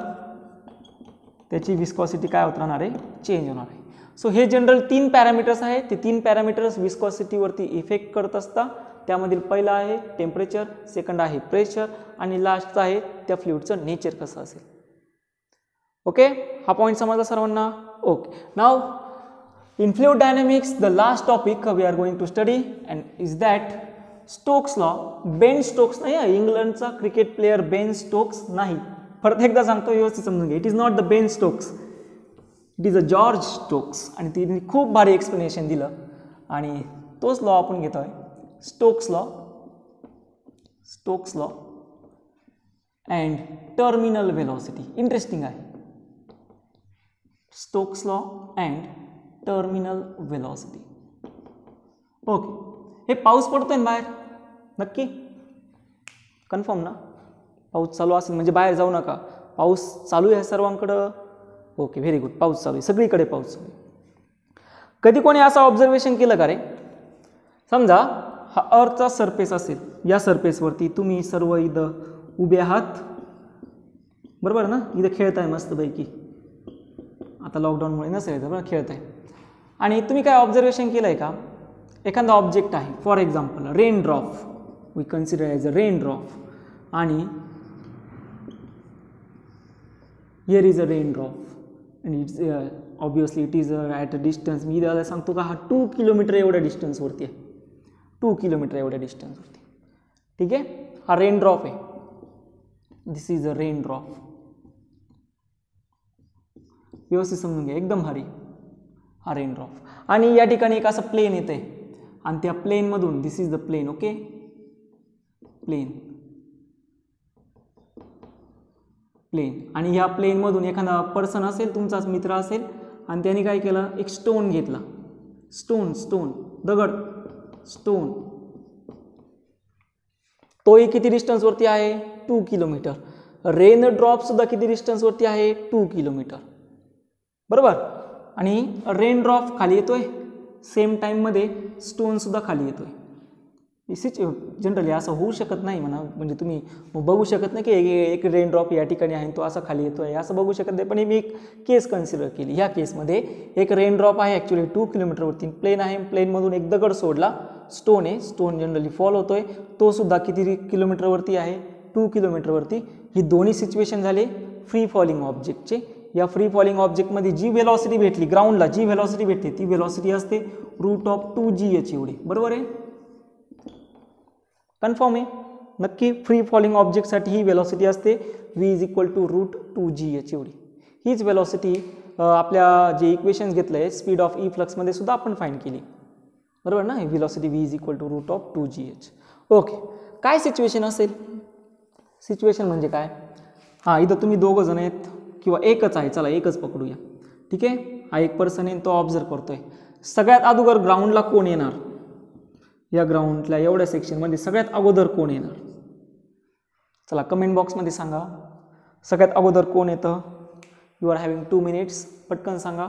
त्याची विस्कॉसिटी काय होत राहणार आहे? चेंज होणार आहे. सो हे जनरल तीन पॅरामीटर्स आहे ते तीन पॅरामीटर्स विस्कॉसिटीवरती इफेक्ट करत असतात त्यामधील पहिला आहे टेम्परेचर सेकंड आहे प्रेशर आणि लास्टचं आहे त्या फ्ल्यूडचं नेचर कसं असेल. ओके हा पॉईंट समजला सर्वांना? Okay now in dynamics the last topic we are going to study and is that Stokes law Ben Stokes नाही इंग्लंडचा क्रिकेट प्लेअर बेन स्टोक्स नाही. परत एकदा सांगतो व्यवस्थित समजून घे it is not the Ben Stokes it is a George Stokes आणि तिने खूप भारी एक्सप्लेनेशन दिलं. आणि तोच लॉ आपण घेतो आहे Stokes law Stokes law and terminal velocity interesting आहे Stokes law and terminal velocity okay हे पाऊस पडतोय ना बाहेर? नक्की? कन्फर्म ना? पाऊस चालू असेल म्हणजे बाहेर जाऊ नका. पाऊस चालू आहे सर्वांकडं? ओके व्हेरी गुड पाऊस चालू आहे. सगळीकडे पाऊस चालू आहे. कधी कोणी असं ऑब्झर्वेशन केलं का रे? समजा हा अर्थचा सरफेस असेल. या सरफेसवरती तुम्ही सर्व इथं उभे आहात. बरोबर ना? इथं खेळताय मस्तपैकी. आता लॉकडाऊनमुळे नसेल तर बरं खेळताय. आणि तुम्ही काय ऑब्झर्वेशन केलं आहे का? एखादा ऑब्जेक्ट आहे. For example rain drop we consider as a rain drop आणि here is a rain drop and it's obviously it is a at a distance मी त्याला सांगतो का हा टू किलोमीटर एवढ्या डिस्टन्सवरती आहे. टू किलोमीटर एवढ्या डिस्टन्सवरती ठीक आहे? हा रेन ड्रॉप आहे. This is a rain drop व्यवस्थित समजून घ्या. एकदम भारी. हा रेन ड्रॉप आणि या ठिकाणी एक असं प्लेन येते आणि त्या प्लेनमधून this is the plane okay plane plane आणि ह्या प्लेनमधून एखादा पर्सन असेल तुमचाच मित्र असेल आणि त्याने काय केलं? एक स्टोन घेतला. स्टोन स्टोन दगड. स्टोन तोही किती डिस्टन्सवरती आहे? टू किलोमीटर रेन ड्रॉपसुद्धा किती डिस्टन्सवरती आहे? टू किलोमीटर बरोबर? आणि रेन ड्रॉप खाली येतोय. सेम टाईममध्ये स्टोनसुद्धा खाली येतोय. सिच जनरली असं होऊ शकत नाही म्हणा. म्हणजे तुम्ही बघू शकत नाही की एक एक रेन ड्रॉप या ठिकाणी आहे तो असा खाली येतो आहे असं बघू शकत नाही. पण मी एक केस कन्सिडर केली. ह्या केसमध्ये एक रेन ड्रॉप आहे. ॲक्च्युली टू किलोमीटरवरती प्लेन आहे. प्लेनमधून एक दगड सोडला. स्टोन आहे. स्टोन जनरली फॉल होतो आहे तोसुद्धा किती किलोमीटरवरती आहे? टू किलोमीटरवरती ही दोन्ही सिच्युएशन झाले फ्री फॉलिंग ऑब्जेक्टचे या फ्री फॉलिंग ऑब्जेक्टमध्ये जी व्हेलॉसिटी भेटली ग्राउंडला जी व्हेलॉसिटी भेटते ती व्हेलॉसिटी असते root of two G H एवढी. बरोबर आहे? कन्फर्म आहे? नक्की फ्री फॉलिंग ऑब्जेक्टसाठी ही वेलॉसिटी असते. V is equal to root two G H एवढी. हीच वेलॉसिटी आपल्या जे इक्वेशन्स घेतलं आहे स्पीड ऑफ ई फ्लक्समध्ये सुद्धा आपण फाईंड केली. बरोबर ना? Velocity V is equal to root of two G H okay काय सिच्युएशन असेल? सिच्युएशन म्हणजे काय? हां इथं तुम्ही दोघं जण आहेत किंवा एकच आहे. चला एकच पकडूया. ठीक आहे? हा एक पर्सन आहे तो ऑब्झर्व करतोय. सगळ्यात अगोदर ग्राउंडला कोण येणार? या ग्राउंडला एवढ्या सेक्शनमध्ये सगळ्यात अगोदर कोण येणार? चला कमेंट बॉक्समध्ये सांगा. सगळ्यात अगोदर कोण येतं? You are having two minutes पटकन सांगा.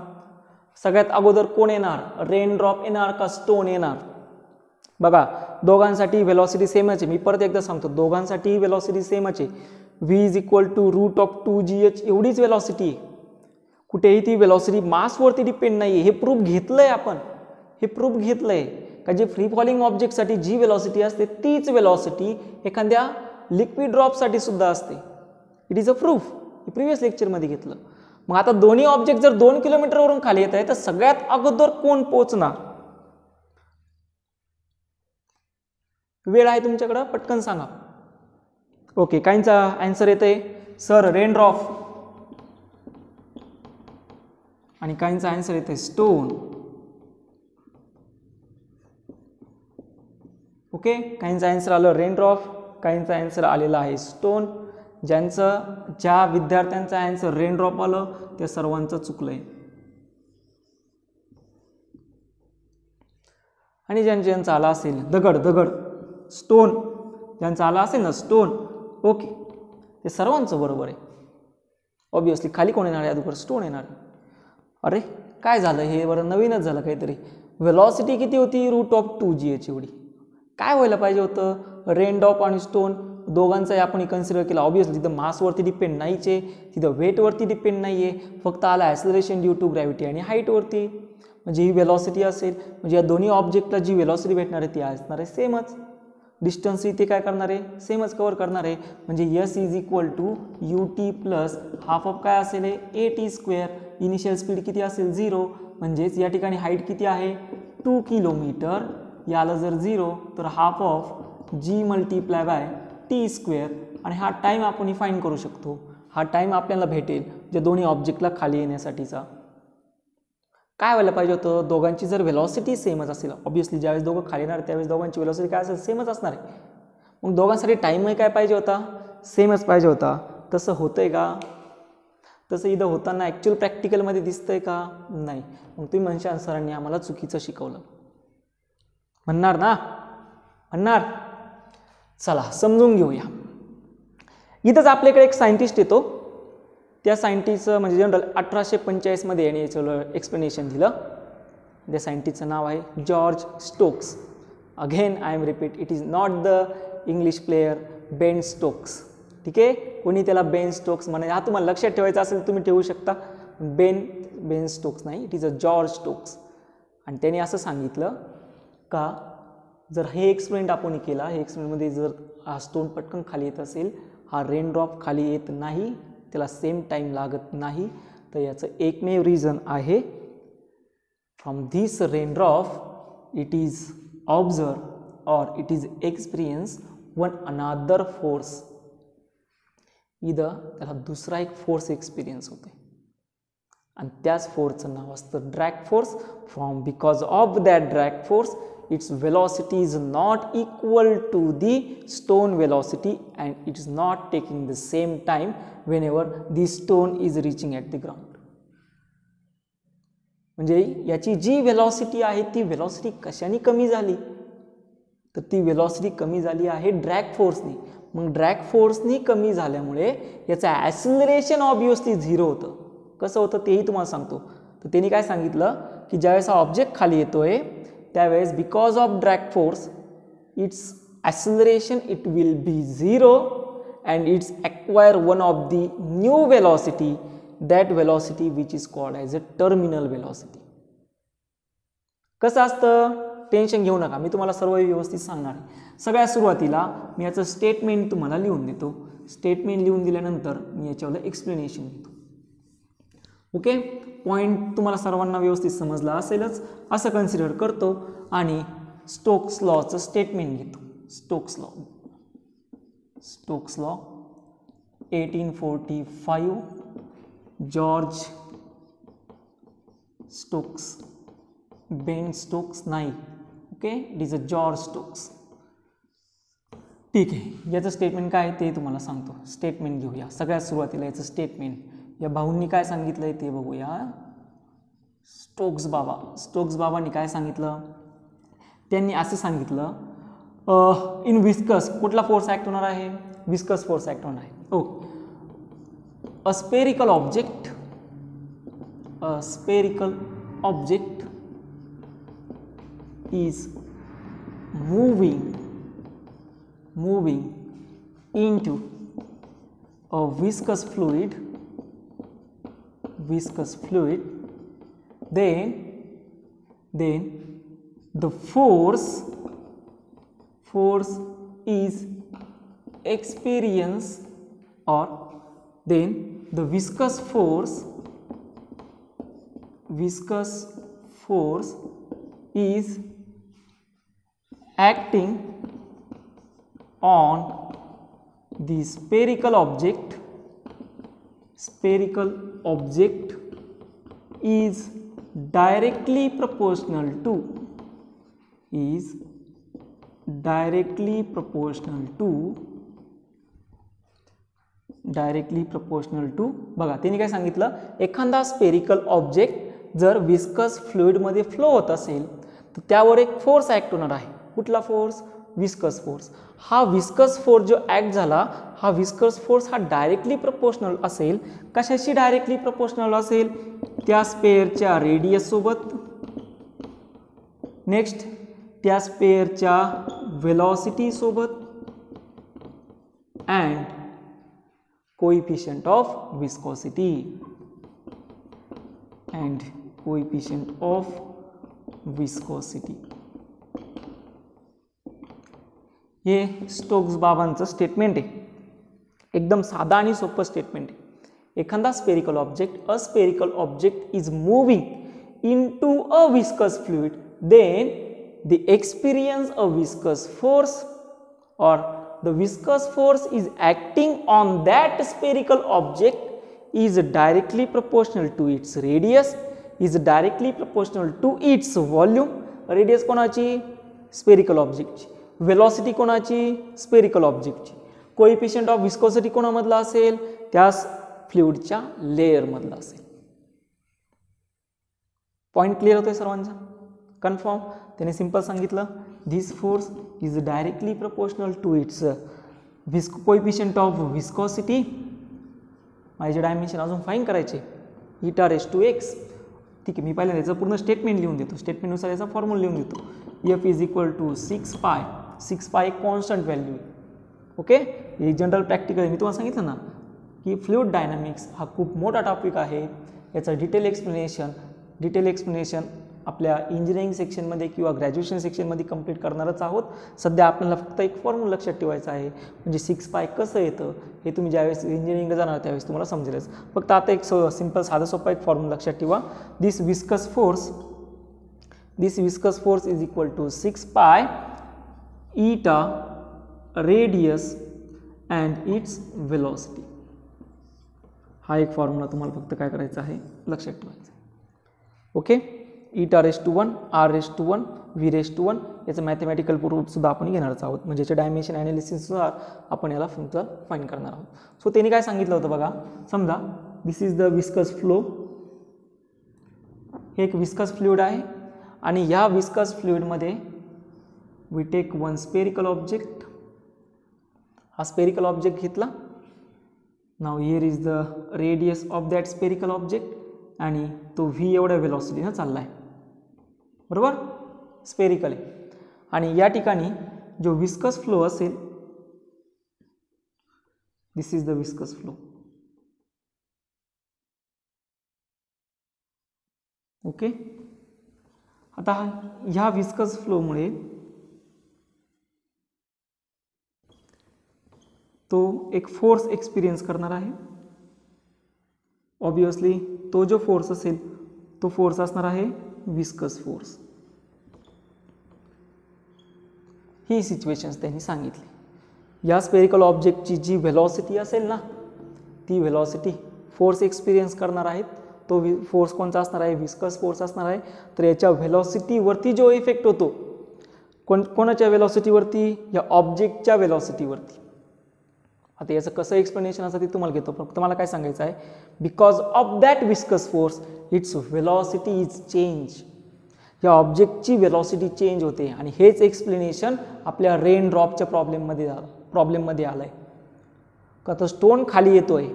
सगळ्यात अगोदर कोण येणार? रेन ड्रॉप येणार का स्टोन येणार? बघा दोघांसाठी व्हेलॉसिटी सेमच आहे. मी परत एकदा सांगतो दोघांसाठी व्हेलॉसिटी सेमच आहे. V is equal to root of two G H एवढीच व्हेलॉसिटी आहे. कुठेही ती व्हेलॉसिटी मासवरती डिपेंड नाही आहे हे प्रूफ घेतलं आहे आपण. हे प्रूफ घेतलं आहे का जे फ्री फॉलिंग ऑब्जेक्टसाठी जी वेलॉसिटी असते तीच वेलॉसिटी एखाद्या लिक्विड ड्रॉपसाठी सुद्धा असते. इट इज अ प्रूफ हे प्रिव्हियस लेक्चरमध्ये घेतलं. मग आता दोन्ही ऑब्जेक्ट जर दोन किलोमीटरवरून खाली येत आहे तर सगळ्यात अगोदर कोण पोचणार वेळ आहे तुमच्याकडं? पटकन सांगा. ओके काहींचा आन्सर येत आहे सर रेनड्रॉफ आणि काहींचा आन्सर आहे स्टोन ओके काहींचा आन्सर आलं रेनड्रॉफ काहींचा आन्सर आलेला आहे स्टोन ज्यांचं ज्या विद्यार्थ्यांचं ॲन्सर रेनड्रॉप आलं त्या सर्वांचं चुकलं आहे आणि ज्यांचं ज्यांचं आला असेल दगड दगड स्टोन ज्यांचं आला असेल ना स्टोन ओके ते सर्वांचं बरोबर आहे. ऑब्विसली खाली कोण येणार आहे? अगोदर स्टोन येणार आहे. अरे काय झालं? हे बरं नवीनच झालं काहीतरी. वेलॉसिटी किती होती? Root of two G H एवढी. काय व्हायला पाहिजे होतं? रेनडॉप आणि स्टोन दोघांचाही आपण कन्सिडर केला. ऑब्विसली तिथं मासवरती डिपेंड नाहीच आहे तिथं वेटवरती डिपेंड नाही आहे फक्त आला ॲक्सलरेशन ड्यू टू ग्रॅव्हिटी आणि हाईटवरती म्हणजे ही वेलॉसिटी असेल. म्हणजे या दोन्ही ऑब्जेक्टला जी वेलॉसिटी भेटणार आहे ती असणार आहे सेमच डिस्टन्स इथे काय करणार? आहे सेमच कवर करणार. आहे म्हणजे S is equal to U T plus half of काय असेल? A T square initial speed किती असेल? झिरो म्हणजेच या ठिकाणी हाईट किती आहे? टू किलोमीटर याला जर झिरो तर half of G multiply by T square आणि हा टाईम आपण फाईन करू शकतो. हा टाईम आपल्याला भेटेल जे दोन्ही ऑब्जेक्टला खाली येण्यासाठीचा. काय व्हायला पाहिजे होतं? दोघांची जर व्हेलॉसिटी सेमच असेल ऑब्विसली ज्यावेळेस दोघं खाली येणार त्यावेळेस दोघांची व्हेलॉसिटी काय असेल? सेमच असणार आहे. मग दोघांसाठी टाईमही काय पाहिजे होता? सेमच पाहिजे होता. तसं होतं आहे का? तसं इथं होताना ॲक्च्युअल प्रॅक्टिकलमध्ये दिसतंय का? नाही. मग तुम्ही म्हणशाल सरांनी आम्हाला चुकीचं शिकवलं. म्हणणार ना? म्हणणार? चला समजून घेऊया. इथंच आपल्याकडे एक सायंटिस्ट येतो. त्या सायंटिस्टचं म्हणजे जनरल अठराशे पंचेचाळीसमध्ये याने याचं एक्सप्लेनेशन दिलं. त्या सायंटिस्टचं नाव आहे George Stokes. Again I am repeat it is not the English player Ben Stokes ठीक आहे? कोणी त्याला बेन स्टोक्स म्हणे हा तुम्हाला लक्षात ठेवायचा असेल तर तुम्ही ठेवू शकता. बेन बेन स्टोक्स नाही it is a George Stokes आणि त्याने असं सांगितलं का जर हे एक्सपेरिमेंट आपण केला हे एक्सपेरिमेंटमध्ये जर हा स्टोन पटकन खाली येत असेल हा रेनड्रॉप खाली येत नाही त्याला सेम टाईम लागत नाही तर याचं एकमेव रिझन आहे from this raindrop it is observe or it is experience one another force इथं त्याला दुसरा एक फोर्स एक्सपिरियन्स होते. आणि त्याच फोर्सचं नाव असतं drag force from because of that drag force its velocity is not equal to the stone velocity and it is not taking the same time whenever the stone is reaching at the ground. म्हणजे याची जी velocity आहे ती velocity कशाने कमी झाली? तर ती velocity कमी झाली आहे ड्रॅग फोर्सनी मग ड्रॅग फोर्सनी कमी झाल्यामुळे याचं ॲसिलरेशन ऑब्विसली झिरो होतं. कसं होतं तेही तुम्हाला सांगतो. तर त्यांनी काय सांगितलं की ज्यावेळेस हा ऑब्जेक्ट खाली येतोय त्यावेळेस because of drag force it's acceleration it will be zero and it's acquire one of the new velocity that velocity which is called as a terminal velocity कसं असतं? टेन्शन घेऊ नका. मी तुम्हाला सर्व व्यवस्थित सांगणार आहे. सगळ्या सुरुवातीला मी याचं स्टेटमेंट तुम्हाला लिहून देतो. स्टेटमेंट लिहून दिल्यानंतर मी याच्यावर एक्सप्लेनेशन देतो. ओके पॉईंट तुम्हाला सर्वांना व्यवस्थित समजला असेलच असं कन्सिडर करतो आणि स्टोक्स लॉचं स्टेटमेंट घेतो. Stokes law Stokes law eighteen forty five George Stokes Ben Stokes नाही. Okay it is a George Stokes ठीक आहे. याचं स्टेटमेंट काय आहे ते तुम्हाला सांगतो. स्टेटमेंट घेऊया. सगळ्यात सुरुवातीला याचं स्टेटमेंट या भाऊंनी काय सांगितलं आहे ते बघूया. स्टोक्स बाबा. स्टोक्स बाबांनी काय सांगितलं? त्यांनी असं सांगितलं इन विस्कस कुठला फोर्स ॲक्ट होणार आहे? विस्कस फोर्स ॲक्ट होणार आहे. Okay a spherical object. A spherical object is moving moving into a viscous fluid viscous fluid then then the force force is experience or then the viscous force viscous force is acting on the spherical object spherical object is directly proportional to is directly proportional to directly proportional to बघा त्यांनी काय सांगितलं? एखादा spherical object जर viscous फ्लुईडमध्ये flow होत असेल तर त्यावर एक फोर्स ॲक्ट होणार आहे. कुठला फोर्स विस्कस फोर्स हा विस्कस फोर्स जो ॲक्ट झाला हा विस्कर्स फोर्स हा डायरेक्टली प्रपोशनल असेल. कशाशी डायरेक्टली प्रपोशनल असेल? त्या स्पेअरच्या रेडियससोबत नेक्स्ट त्या स्पेअरच्या वेलॉसिटीसोबत and coefficient of viscosity and coefficient of viscosity हे स्टोक्स बाबांचं स्टेटमेंट आहे. एकदम साधा आणि सोपं स्टेटमेंट आहे एखादा spherical object a spherical object is moving into a viscous fluid then the experience a viscous force or the viscous force is acting on that spherical object is directly proportional to its radius is directly proportional to its volume radius कोणाची spherical ऑब्जेक्टची velocity कोणाची spherical ऑब्जेक्टची coefficient of viscosity कोणामधला असेल? त्यास फ्लुइडच्या लेअरमधला असेल. Point clear होतोय सर्वांचा? कन्फर्म त्याने सिंपल सांगितलं. This force is directly proportional to its visc coefficient of viscosity माझे डायमेन्शन अजून फाईन करायचे. इटार एस टू एक्स ठीक आहे मी पहिल्यांदा याचं पूर्ण स्टेटमेंट लिहून देतो. स्टेटमेंटनुसार याचा फॉर्म्युला लिहून देतो. F is equal to six pi six pi एक कॉन्स्टंट व्हॅल्यू ओके हे जनरल प्रॅक्टिकल मी तुम्हाला सांगितलं ना की फ्लुईड डायनामिक्स हा खूप मोठा टॉपिक आहे. याचं डिटेल एक्सप्लेनेशन डिटेल एक्सप्लेनेशन आपल्या इंजिनिअरिंग सेक्शनमध्ये किंवा ग्रॅज्युएशन सेक्शनमध्ये कंप्लीट करणारच आहोत. सध्या आपल्याला फक्त एक फॉर्म्युला लक्षात ठेवायचा आहे. म्हणजे सिक्स पाय कसं येतं हे तुम्ही ज्यावेळेस इंजिनिअरिंगला जाणार त्यावेळेस तुम्हाला समजेलच. फक्त आता एक सो सिंपल साधा सोपा एक फॉर्म्युला लक्षात ठेवा. This viscous force this viscous force is equal to six pi eta radius and its velocity हा एक फॉर्म्युला तुम्हाला फक्त काय करायचा आहे? लक्षात ठेवायचा okay eta raise to one raise to one V raise to one याचं मॅथमॅटिकल प्रूफसुद्धा आपण घेणारच आहोत. म्हणजे याचे डायमेन्शन ॲनालिसिसनुसार आपण याला फक्त फाईन करणार आहोत. सो त्यांनी काय सांगितलं होतं बघा? समजा this is the viscous flow हे एक विस्कस फ्लुईड आहे. आणि या viscous फ्लुईडमध्ये we take one spherical object हा स्पेरिकल ऑब्जेक्ट घेतला. Now here is the radius of that spherical object आणि तो व्ही एवढ्या वेलॉसिटीनं चालला आहे बरोबर? स्पेरिकल आहे. आणि या ठिकाणी जो विस्कस फ्लो असेल this is the viscous flow okay आता ह्या विस्कस फ्लोमुळे तो एक फोर्स एक्सपिरियन्स करणार आहे. ऑब्वियसली तो जो फोर्स असेल तो फोर्स असणार आहे विस्कस फोर्स ही सिच्युएशन्स त्यांनी सांगितली. या स्पेरिकल ऑब्जेक्टची जी व्हेलॉसिटी असेल ना ती व्हेलॉसिटी फोर्स एक्सपिरियन्स करणार आहेत. तो वि फोर्स कोणता असणार आहे? विस्कस फोर्स असणार आहे. तर याच्या व्हेलॉसिटीवरती जो इफेक्ट होतो कोण कोणाच्या व्हेलॉसिटीवरती या ऑब्जेक्टच्या व्हेलॉसिटीवरती आता याचं कसं एक्सप्लेनेशन असं ते तुम्हाला घेतो. फक्त मला काय सांगायचं आहे? Because of that viscous force its velocity is change या ऑब्जेक्टची व्हेलॉसिटी चेंज होते आणि हेच एक्सप्लेनेशन आपल्या रेन ड्रॉपच्या प्रॉब्लेममध्ये झालं. प्रॉब्लेममध्ये आलं आहे का तर स्टोन खाली येतो आहे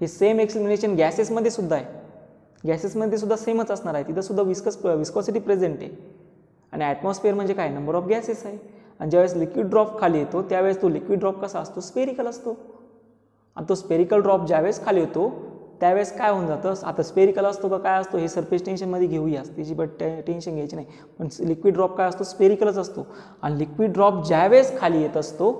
हे सेम एक्सप्लेनेशन गॅसेसमध्ये सुद्धा आहे. गॅसेसमध्ये सुद्धा सेमच असणार आहे. तिथं सुद्धा विस्कस विस्कॉसिटी प्रेझेंट आहे. आणि ॲटमॉस्फिअर म्हणजे काय? नंबर ऑफ गॅसेस आहे. आणि ज्यावेळेस लिक्विड ड्रॉप खाली येतो त्यावेळेस तो लिक्विड ड्रॉप कसा असतो? स्पेरिकल असतो. आणि तो स्पेरिकल ड्रॉप ज्यावेळेस खाली येतो त्यावेळेस काय होऊन जातं? आता स्पेरिकल असतो का काय असतो? हे सरफेस टेन्शनमध्ये घेऊया. त्याची बट टेन्शन घ्यायची नाही. पण लिक्विड ड्रॉप काय असतो? स्पेरिकलच असतो. आणि लिक्विड ड्रॉप ज्यावेळेस खाली येत असतो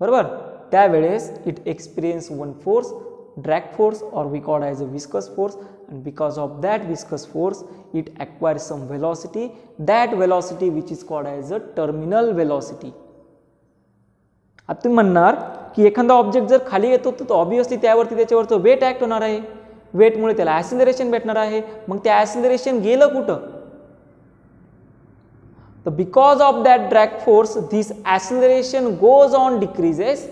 बरोबर? त्यावेळेस it experience one force drag force or we call as a viscous force and because of that viscous force it acquires some velocity. That velocity which is called as a terminal velocity. आता तुम्ही म्हणणार की एखादा object जर खाली येतो तर तो ऑब्वियसली त्यावरती त्याच्यावरचं वेट ॲक्ट होणार आहे वेटमुळे त्याला ॲसिलरेशन भेटणार आहे मग ते ॲसिलरेशन गेलं कुठं तर because of that drag force this acceleration goes on decreases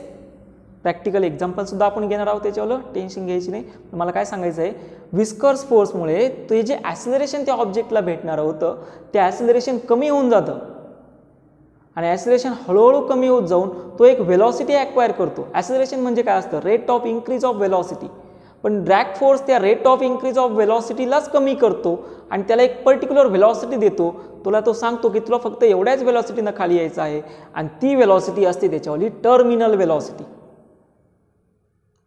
practical एक्झाम्पलसुद्धा आपण घेणार आहोत त्याच्यावर. टेन्शन घ्यायची नाही. मला काय सांगायचं आहे? विस्कर्स फोर्समुळे ते जे ॲसिलरेशन त्या ऑब्जेक्टला भेटणार होतं ते ॲसिलरेशन कमी होऊन जातं. आणि ॲसिलरेशन हळूहळू कमी होत जाऊन तो एक वेलॉसिटी ॲक्वायर करतो. ॲसिलरेशन म्हणजे काय असतं? Rate of increase of velocity पण ड्रॅग फोर्स त्या रेट ऑफ इन्क्रीज ऑफ वेलॉसिटीलाच कमी करतो आणि त्याला एक पर्टिक्युलर वेलॉसिटी देतो. तुला तो सांगतो की तुला फक्त एवढ्याच वेलॉसिटीनं खाली यायचं आहे आणि ती वेलॉसिटी असते त्याच्यावरली टर्मिनल वेलॉसिटी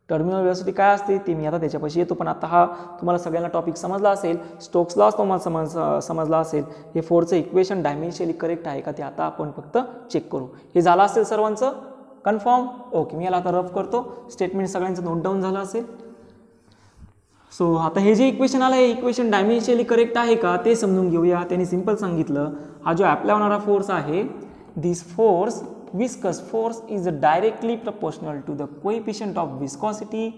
टर्मिनल वेलॉसिटी काय असते ते मी आता त्याच्यापाशी येतो. पण आता हा तुम्हाला सगळ्यांना टॉपिक समजला असेल स्टोक्सलाच तुम्हाला समज समजला असेल हे फोरचं इक्वेशन डायमेन्शियली करेक्ट आहे का ते आता आपण फक्त चेक करू. हे झालं असेल सर्वांचं? कन्फर्म ओके मी याला आता रफ करतो. स्टेटमेंट सगळ्यांचं नोट डाऊन झालं असेल. सो आता हे जे इक्वेशन आलं हे इक्वेशन डायमेन्शियली करेक्ट आहे का ते समजून घेऊया. त्यांनी सिंपल सांगितलं. हा जो ॲप्लाय होणारा फोर्स आहे this force viscous force is directly proportional to the coefficient of viscosity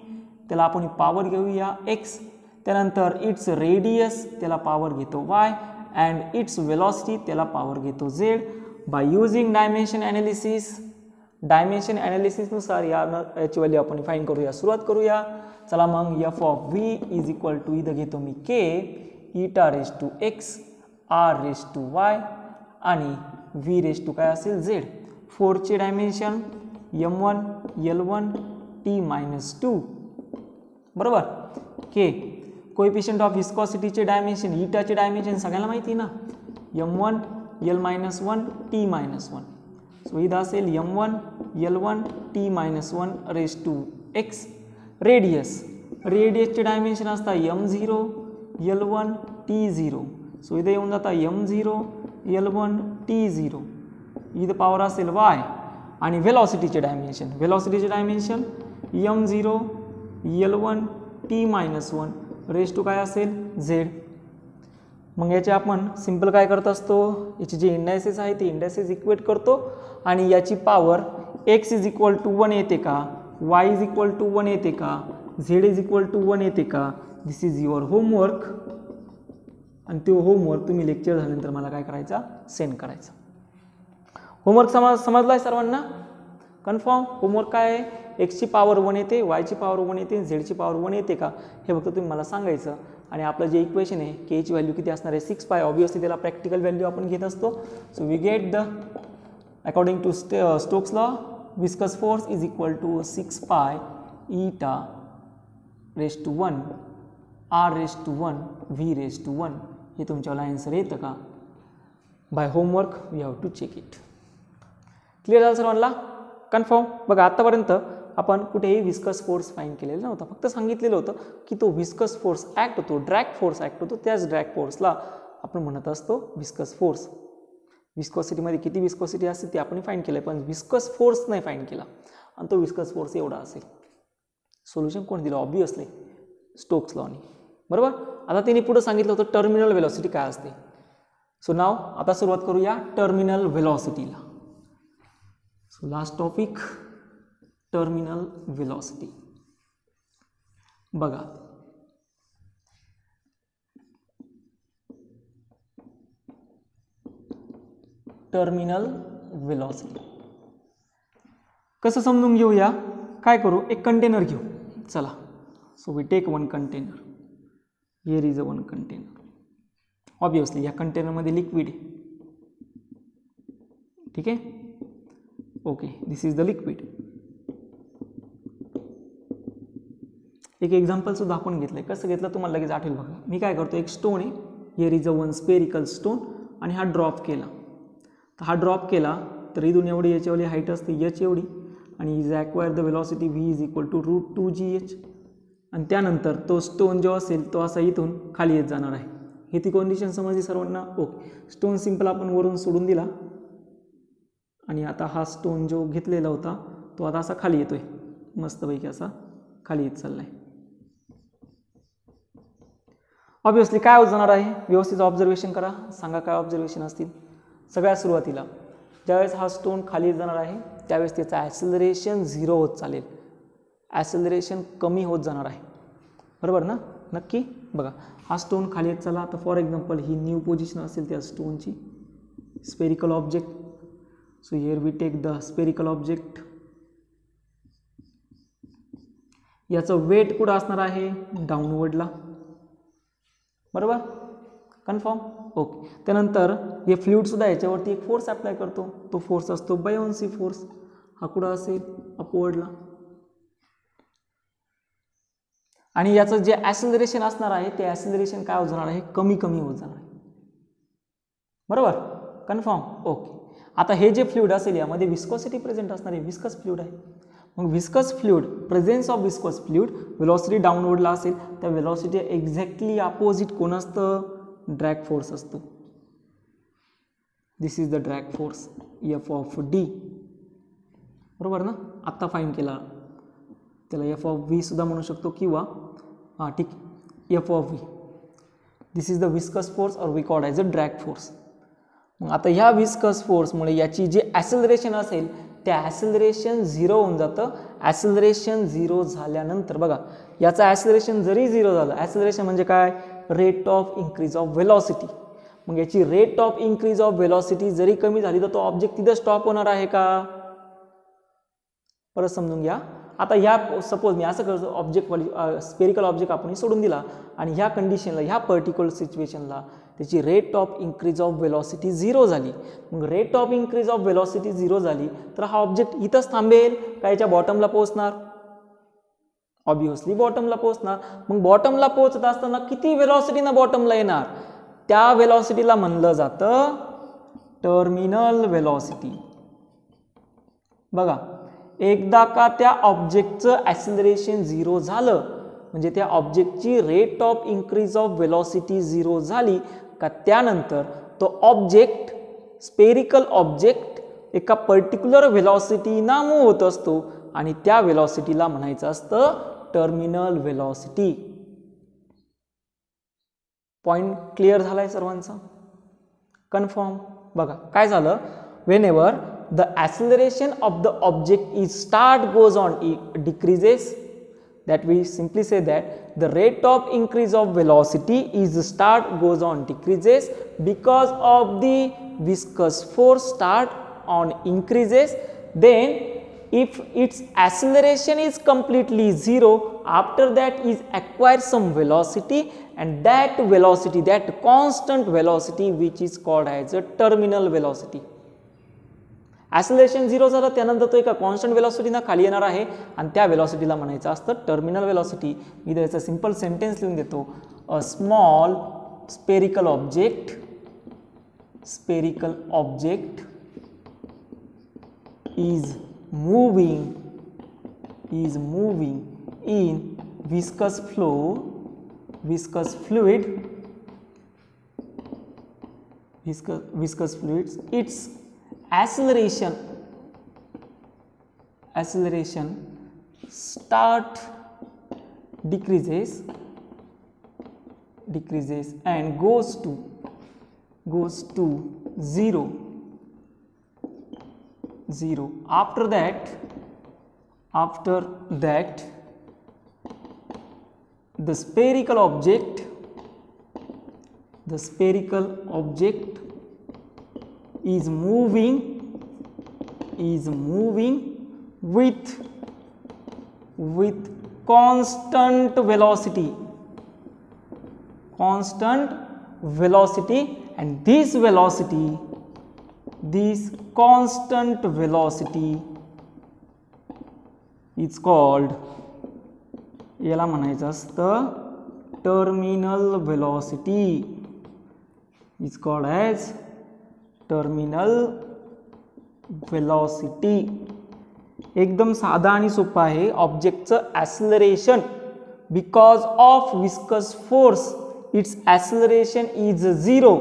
त्याला आपण पॉवर घेऊया. एक्स त्यानंतर इट्स रेडियस त्याला पॉवर घेतो वाय अँड इट्स वेलॉसिटी त्याला पॉवर घेतो Z by using dimension analysis dimension ॲनालिसिसनुसार या याची व्हॅल्यू आपण फाईन करूया. सुरुवात करूया. चला मग F of V is equal to इथं घेतो मी K eta raise to x R raise to y आणि व्ही रेस टू काय असेल Z फोरचे dimension M one L one T minus two बरोबर? के कोएफिशियंट ऑफ विस्कॉसिटीचे डायमेन्शन इटाचे dimension सगळ्यांना माहिती ना? M one L minus one T minus one so इथं असेल M one L one T minus one raise to x radius रेडियसचे dimension असतात M zero L one T zero so इथं येऊन जाता M zero L one T zero इथं power असेल Y आणि वेलॉसिटीचे dimension व्हेलॉसिटीचे dimension M zero L one T minus one raise to काय असेल? झेड मग याचे आपण सिंपल काय करत असतो? याची जी इंडायसेस आहे ती इंडायसेस इक्वेट करतो आणि याची power x is equal to one येते का? Y is equal to one येते का? Z is equal to one येते का? दिस इज युअर होमवर्क आणि तो होमवर्क तुम्ही लेक्चर झाल्यानंतर मला काय करायचा? सेंड करायचा. होमवर्क समज समजला आहे सर्वांना? कन्फर्म? होमवर्क काय आहे? एक्सची पॉवर वन येते वायची पॉवर वन येते झेडची पॉवर वन येते का? हे फक्त तुम्ही मला सांगायचं. आणि आपलं जे इक्वेशन आहे के एची व्हॅल्यू किती असणार आहे? सिक्स पाय ऑब्वियसली त्याला प्रॅक्टिकल व्हॅल्यू आपण घेत असतो. So we get the according to stay Stokes law viscous force is equal to six pi eta raise to one r raise to one v raise to one हे तुमच्याला answer येतं का? By homework we have to check it clear झालं सर्वांना? Confirm बघा आत्तापर्यंत आपण कुठेही विस्कस फोर्स फाईन केलेला नव्हता. फक्त सांगितलेलं होतं की तो विस्कस फोर्स ॲक्ट होतो ड्रॅग फोर्स ॲक्ट होतो त्याच ड्रॅग फोर्सला आपण म्हणत असतो विस्कस फोर्स विस्कॉसिटीमध्ये किती विस्कॉसिटी असते ते आपण फाईन केलं आहे पण विस्कस फोर्स नाही फाईन केला. आणि तो विस्कस फोर्स एवढा असेल. सोल्युशन कोण दिलं? ऑब्विसली स्टोक्स लॉनी बरोबर? आता तिने पुढं सांगितलं होतं टर्मिनल वेलॉसिटी काय असते? सो नाव आता सुरुवात करूया terminal वेलॉसिटीला so last topic terminal velocity बघा टर्मिनल वेलॉसिटी कसं समजून घेऊया? काय करू? एक कंटेनर घेऊ. चला. So we take one container here is a one container obviously या कंटेनरमध्ये लिक्विड आहे. ठीक आहे? Okay this is the liquid एक एक्झाम्पलसुद्धा आपण घेतलं आहे कसं घेतलं? तुम्हाला लगेच आठवेल बघा. मी काय करतो? एक स्टोन आहे. Here is a one spherical stone आणि हा ड्रॉप केला. तर हा ड्रॉप केला तर इथून एवढी याच्यावरली हाईट असते यच एवढी. आणि is acquire the velocity v is equal to root two g h आणि त्यानंतर तो स्टोन जो असेल तो असा इथून खाली येत जाणार आहे. हे ती कंडिशन समजली सर्वांना? ओके स्टोन सिंपल आपण वरून सोडून दिला. आणि आता हा स्टोन जो घेतलेला होता तो आता असा खाली येतो आहे मस्तपैकी असा खाली येत चालला आहे ऑब्वियसली काय होत जाणार आहे? व्यवस्थित ऑब्झर्वेशन करा. सांगा काय ऑब्झर्वेशन असतील. सगळ्या सुरुवातीला ज्यावेळेस हा स्टोन खाली येत जाणार आहे त्यावेळेस त्याचं ॲसिलरेशन झिरो होत चालेल. ॲसिलरेशन कमी होत जाणार आहे. बरोबर ना? नक्की? बघा हा स्टोन खाली येत चला आता फॉर एक्झाम्पल ही न्यू पोझिशन असेल त्या स्टोनची spherical object so here we take the spherical object याचं वेट कुठं असणार आहे? डाऊनवर्डला बरोबर? कन्फर्म ओके त्यानंतर हे फ्लुईडसुद्धा याच्यावरती एक फोर्स अप्लाय करतो. तो फोर्स असतो बयोन्सी फोर्स हा कुठं असेल? अपवर्डला आणि याचं जे ॲसिलरेशन असणार आहे ते ॲसिलरेशन काय होत जाणार आहे? कमी कमी होत जाणार आहे. बरोबर? कन्फर्म ओके आता हे जे फ्लुइड असेल यामध्ये विस्कॉसिटी प्रेझेंट असणार आहे विस्कस फ्लुइड आहे. मग viscous fluid presence of viscous fluid velocity डाऊनवर्डला असेल त्या वेलॉसिटी एक्झॅक्टली अपोजिट कोण असतं? ड्रॅग फोर्स असतो. This is the drag force F of D बरोबर ना? आत्ता फाईन केला. त्याला एफ ऑफ व्ही सुद्धा म्हणू शकतो किंवा हां ठीक. F of v this is the viscous force और we called as a drag force मग आता ह्या विस्कस फोर्समुळे याची जे ॲसिलरेशन असेल त्या ॲसिलरेशन झिरो होऊन जातं. ॲसिलरेशन झिरो झाल्यानंतर बघा याचं ॲसिलरेशन जरी झिरो झालं ॲसिलरेशन म्हणजे काय? Rate of increase of velocity मग याची rate of increase of velocity जरी कमी झाली तर तो ऑब्जेक्ट तिथं स्टॉप होणार आहे का? परत समजून घ्या. आता ह्या सपोज मी असं करतो ऑब्जेक्ट स्पेरिकल ऑब्जेक्ट आपण सोडून दिला आणि ह्या कंडिशनला ह्या पर्टिक्युलर सिच्युएशनला त्याची rate of increase of velocity zero झाली. मग rate of increase of velocity zero झाली तर हा ऑब्जेक्ट इथंच थांबेल का याच्या बॉटमला पोहोचणार? ऑब्विसली बॉटमला पोहोचणार. मग बॉटमला पोहोचत असताना किती वेलॉसिटीनं बॉटमला येणार? त्या वेलॉसिटीला म्हणलं जातं टर्मिनल वेलॉसिटी बघा. एकदा का त्या ऑब्जेक्टचं ॲसिलरेशन झिरो झालं म्हणजे त्या ऑब्जेक्टची rate of increase of velocity zero झाली का त्यानंतर तो ऑब्जेक्ट स्पेरिकल ऑब्जेक्ट एका पर्टिक्युलर व्हेलॉसिटीना मूव्ह होत असतो आणि त्या व्हेलॉसिटीला म्हणायचं असतं टर्मिनल व्हेलॉसिटी पॉईंट क्लिअर झाला आहे सर्वांचा? कन्फर्म बघा काय झालं? Whenever the acceleration of the object is start goes on it decreases. That we simply say that the rate of increase of velocity is start goes on decreases. Because of the viscous force start on increases then if its acceleration is completely zero after that is acquire some velocity and that velocity that constant velocity which is called as a terminal velocity acceleration zero झालं त्यानंतर तो एका constant वेलॉसिटीनं खाली येणार आहे. आणि त्या वेलॉसिटीला म्हणायचं असतं टर्मिनल वेलॉसिटी मी त्याचं सिंपल सेंटेन्स लिहून देतो. A small spherical object spherical object is moving is moving in viscous flow viscous fluid viscous viscous fluids it's acceleration. Acceleration start decreases decreases and goes to goes to 0 0 after that after that the spherical object the spherical object is moving is moving with with constant velocity constant velocity and this velocity this constant velocity is called याला म्हणायचं असतं terminal velocity is called as Terminal velocity एकदम साधा आणि सोपं आहे. ऑब्जेक्टचं acceleration because of viscous force it's acceleration is zero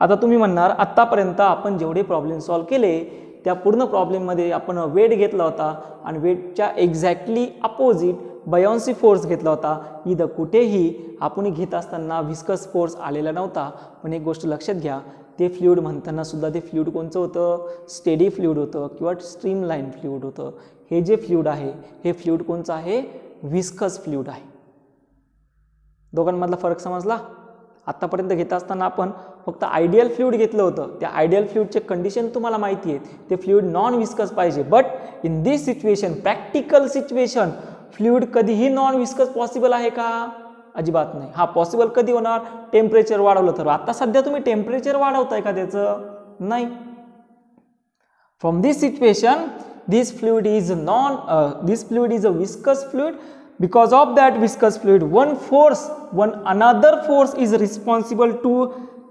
आता तुम्ही म्हणणार आत्तापर्यंत आपण जेवढे प्रॉब्लेम सॉल्व केले त्या पूर्ण प्रॉब्लेममध्ये आपण वेट घेतला होता आणि वेटच्या एक्झॅक्टली अपोजिट बयॉन्सी फोर्स घेतला होता. इथं कुठेही आपण घेत असताना विस्कस फोर्स आलेला नव्हता. पण एक गोष्ट लक्षात घ्या ते फ्ल्युड म्हणताना सुद्धा ते फ्ल्यूड कोणचं होतं? स्टेडी फ्ल्यूड होतं किंवा स्ट्रीम लाईन फ्लुईड होतं. हे जे फ्ल्यूड आहे हे फ्ल्यूड कोणचं आहे? विस्कस फ्ल्यूड आहे. दोघांमधला फरक समजला? आत्तापर्यंत घेत असताना आपण फक्त आयडियल फ्ल्यूड घेतलं होतं. त्या आयडियल फ्ल्यूडचे कंडिशन तुम्हाला माहिती आहे ते फ्लुईड नॉन विस्कस पाहिजे. But in this situation practical situation fluid कधीही नॉन विस्कस पॉसिबल आहे का? अजिबात नाही. हा पॉसिबल कधी होणार? टेम्परेचर वाढवलं तर. आता सध्या तुम्ही टेम्परेचर वाढवताय का त्याचं नाही from this situation this fluid is non this fluid is a viscous fluid because of that viscous fluid one force one another force is responsible to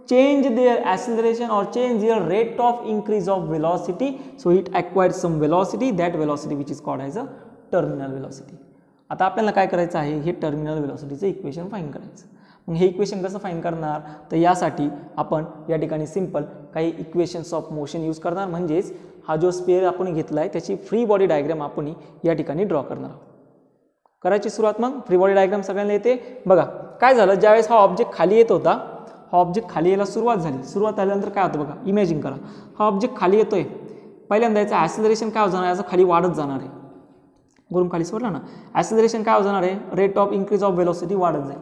change their acceleration or change your rate of increase of velocity so it acquire some velocity that velocity which is called as a terminal velocity आता आपल्याला काय करायचं आहे? हे terminal वेलॉसिटीचं equation fine करायचं. मग हे equation कसं फाईन करणार? तर यासाठी आपण या ठिकाणी सिंपल काही इक्वेशन्स ऑफ मोशन यूज करणार. म्हणजेच हा जो स्पेअर आपण घेतला आहे त्याची फ्री बॉडी डायग्राम आपण या ठिकाणी ड्रॉ करणार आहोत. करायची सुरुवात मग? फ्री बॉडी डायग्राम सगळ्यांना येते? बघा काय झालं? ज्यावेळेस हा ऑब्जेक्ट खाली येत होता हा ऑब्जेक्ट खाली यायला सुरुवात झाली. सुरुवात झाल्यानंतर काय होतं बघा? इमॅजिन करा. हा ऑब्जेक्ट खाली येतोय. पहिल्यांदा याचं ॲसिलरेशन काय होणार आहे याचं खाली वाढत जाणार आहे. गुरुम खाली सोडला ना ॲसिलरेशन काय होणार आहे? Rate of increase of velocity वाढत जाईल.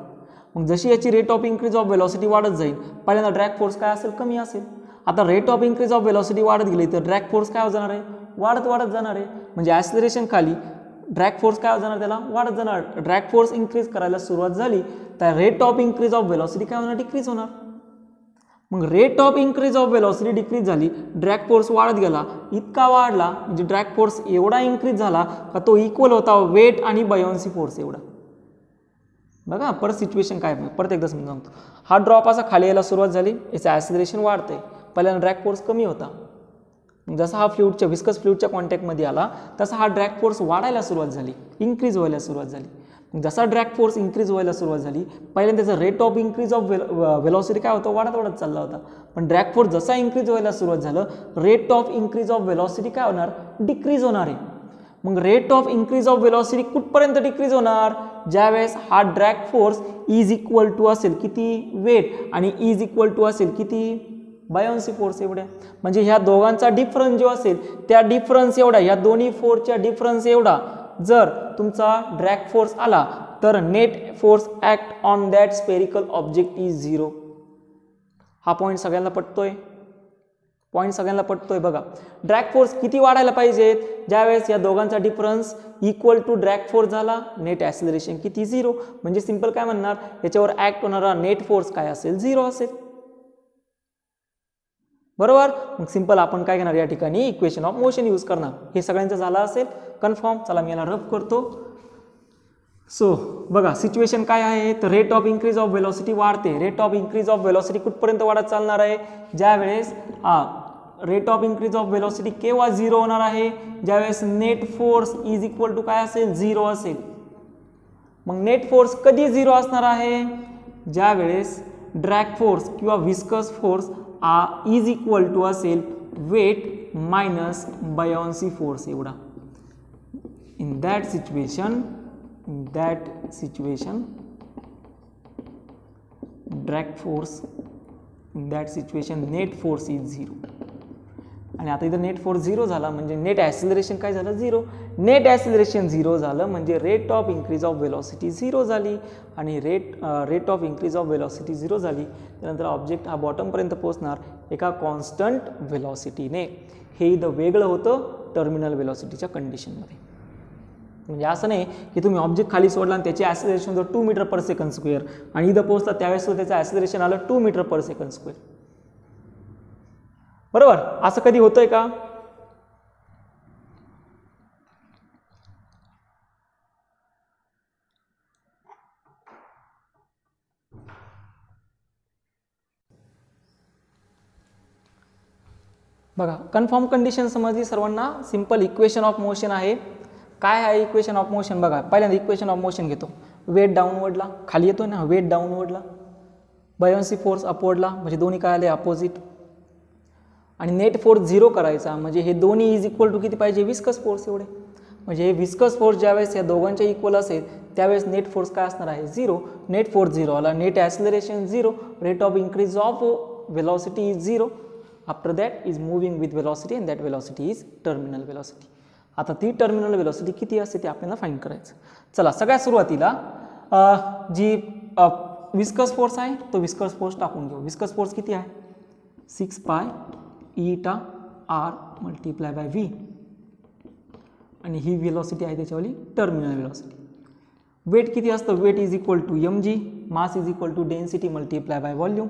मग जशी याची rate of increase of velocity वाढत जाईल पहिल्यांदा ड्रॅग फोर्स काय असेल? कमी असेल. आता rate of increase of velocity वाढत गेली तर ड्रॅग फोर्स काय जाणार आहे? वाढत वाढत जाणार आहे. म्हणजे ॲसिलरेशन खाली ड्रॅग फोर्स काय जाणार त्याला? वाढत जाणार. ड्रॅग फोर्स इन्क्रीज करायला सुरुवात झाली तर rate of increase of velocity काय होणार? डिक्रीज होणार. मग rate of increase of velocity decrease झाली ड्रॅक फोर्स वाढत गेला. इतका वाढला म्हणजे ड्रॅक फोर्स एवढा इन्क्रीज झाला का तो इक्वल होता वेट आणि बयोन्सी फोर्स एवढा. बघा परत सिच्युएशन काय परत एकदा समजा सांगतो. हा ड्रॉप असा खाली यायला सुरुवात झाली याचं ॲसिलेशन वाढते पहिल्यांदा ड्रॅक फोर्स कमी होता. जसा हा फ्लूडच्या विस्कस फ्लूडच्या कॉन्टॅक्टमध्ये आला तसा हा ड्रॅक फोर्स वाढायला सुरुवात झाली. इन्क्रीज व्हायला सुरुवात झाली. जसा ड्रॅग फोर्स इन्क्रीज व्हायला सुरुवात झाली पहिल्यांदा त्याचा rate of increase of well velocity काय होतं? वाढत वाढत चालला होता. पण ड्रॅग फोर्स जसा इन्क्रीज व्हायला सुरुवात झालं rate of increase of velocity काय होणार? डिक्रीज होणार आहे. मग rate of increase of velocity कुठपर्यंत डिक्रीज होणार? ज्यावेळेस हा drag force is equal to असेल किती वेट आणि इज इक्वल टू असेल किती? बायोन्सी फोर्स एवढ्या. म्हणजे ह्या दोघांचा डिफरन्स जो असेल त्या डिफरन्स एवढा ह्या दोन्ही फोर्सच्या डिफरन्स एवढा. जर तुमचा ड्रॅक फोर्स आला तर net force act on that spherical object is zero हा पॉईंट सगळ्यांना पटतोय? पॉईंट सगळ्यांना पटतोय बघा. ड्रॅक फोर्स किती वाढायला पाहिजेत ज्यावेळेस या दोघांचा difference equal to drag force झाला नेट ॲसिलरेशन किती झिरो म्हणजे सिंपल काय म्हणणार? याच्यावर ॲक्ट होणारा नेट फोर्स काय असेल? झिरो असेल. बरोबर? मग सिंपल आपण काय घेणार या ठिकाणी? इक्वेशन ऑफ मोशन यूज करणार. हे सगळ्यांचं झालं असेल कन्फर्म चला मी याला रफ करतो. सो बघा सिच्युएशन काय आहे? तर rate of increase of velocity वाढते. Rate of increase of velocity कुठपर्यंत वाढत चालणार आहे? ज्यावेळेस हा rate of increase of velocity केव्हा झिरो होणार आहे? ज्यावेळेस net force is equal to काय असेल? झिरो असेल. मग नेट फोर्स कधी झिरो असणार आहे? ज्यावेळेस ड्रॅक फोर्स किंवा viscous force a is equal to असेल वेट मायनस बयॉन्सी फोर्स एवढा in that situation in that situation drag force in that situation net force is zero आणि आता इथं नेट फोर झिरो झाला म्हणजे नेट ॲसिलरेशन काय झालं? झिरो नेट ॲसिलरेशन झिरो झालं म्हणजे rate of increase of velocity zero झाली आणि rate rate of increase of velocity zero झाली. त्यानंतर ऑब्जेक्ट हा बॉटमपर्यंत पोहोचणार एका कॉन्स्टंट वेलॉसिटीने हे इथं वेगळं होतं टर्मिनल वेलॉसिटीच्या कंडिशनमध्ये म्हणजे असं नाही की तुम्ही ऑब्जेक्ट खाली सोडला आणि त्याचे ॲसिलरेशन होतं two metre per second square आणि इथं पोहोचला त्यावेळेस त्याचं ॲसिलरेशन आलं two metre per second square बरोबर? असं कधी होतंय का? बघा कन्फर्म कंडिशन समजली सर्वांना. सिंपल इक्वेशन ऑफ मोशन आहे. काय आहे इक्वेशन ऑफ मोशन बघा पहिल्यांदा इक्वेशन ऑफ मोशन घेतो. वेट डाऊनवर्डला खाली येतो ना? वेट डाऊनवर्डला बयोन्सी फोर्स अपवर्डला म्हणजे दोन्ही काय आले? अपोजिट आणि नेट फोर्स झिरो करायचा. म्हणजे हे दोन्ही इज इक्वल टू किती पाहिजे? विस्कस फोर्स एवढे. म्हणजे हे विस्कस फोर्स ज्यावेळेस या दोघांच्या इक्वल असेल त्यावेळेस नेट फोर्स काय असणार आहे? झिरो नेट फोर्स झिरो आला net acceleration zero rate of increase of velocity is zero after that is moving with velocity and that velocity is terminal velocity आता ती टर्मिनल वेलॉसिटी किती असते ते आपल्याला फाईंड करायचं. चला सगळ्यात सुरुवातीला जी विस्कस फोर्स आहे तो विस्कस फोर्स टाकून घेऊ. विस्कस फोर्स किती आहे? सिक्स पाय eta R multiply by V आणि ही व्हिलॉसिटी आहे त्याच्यावाली टर्मिनल वेलॉसिटी वेट किती असतं? Weight is equal to M G mass is equal to density multiply by volume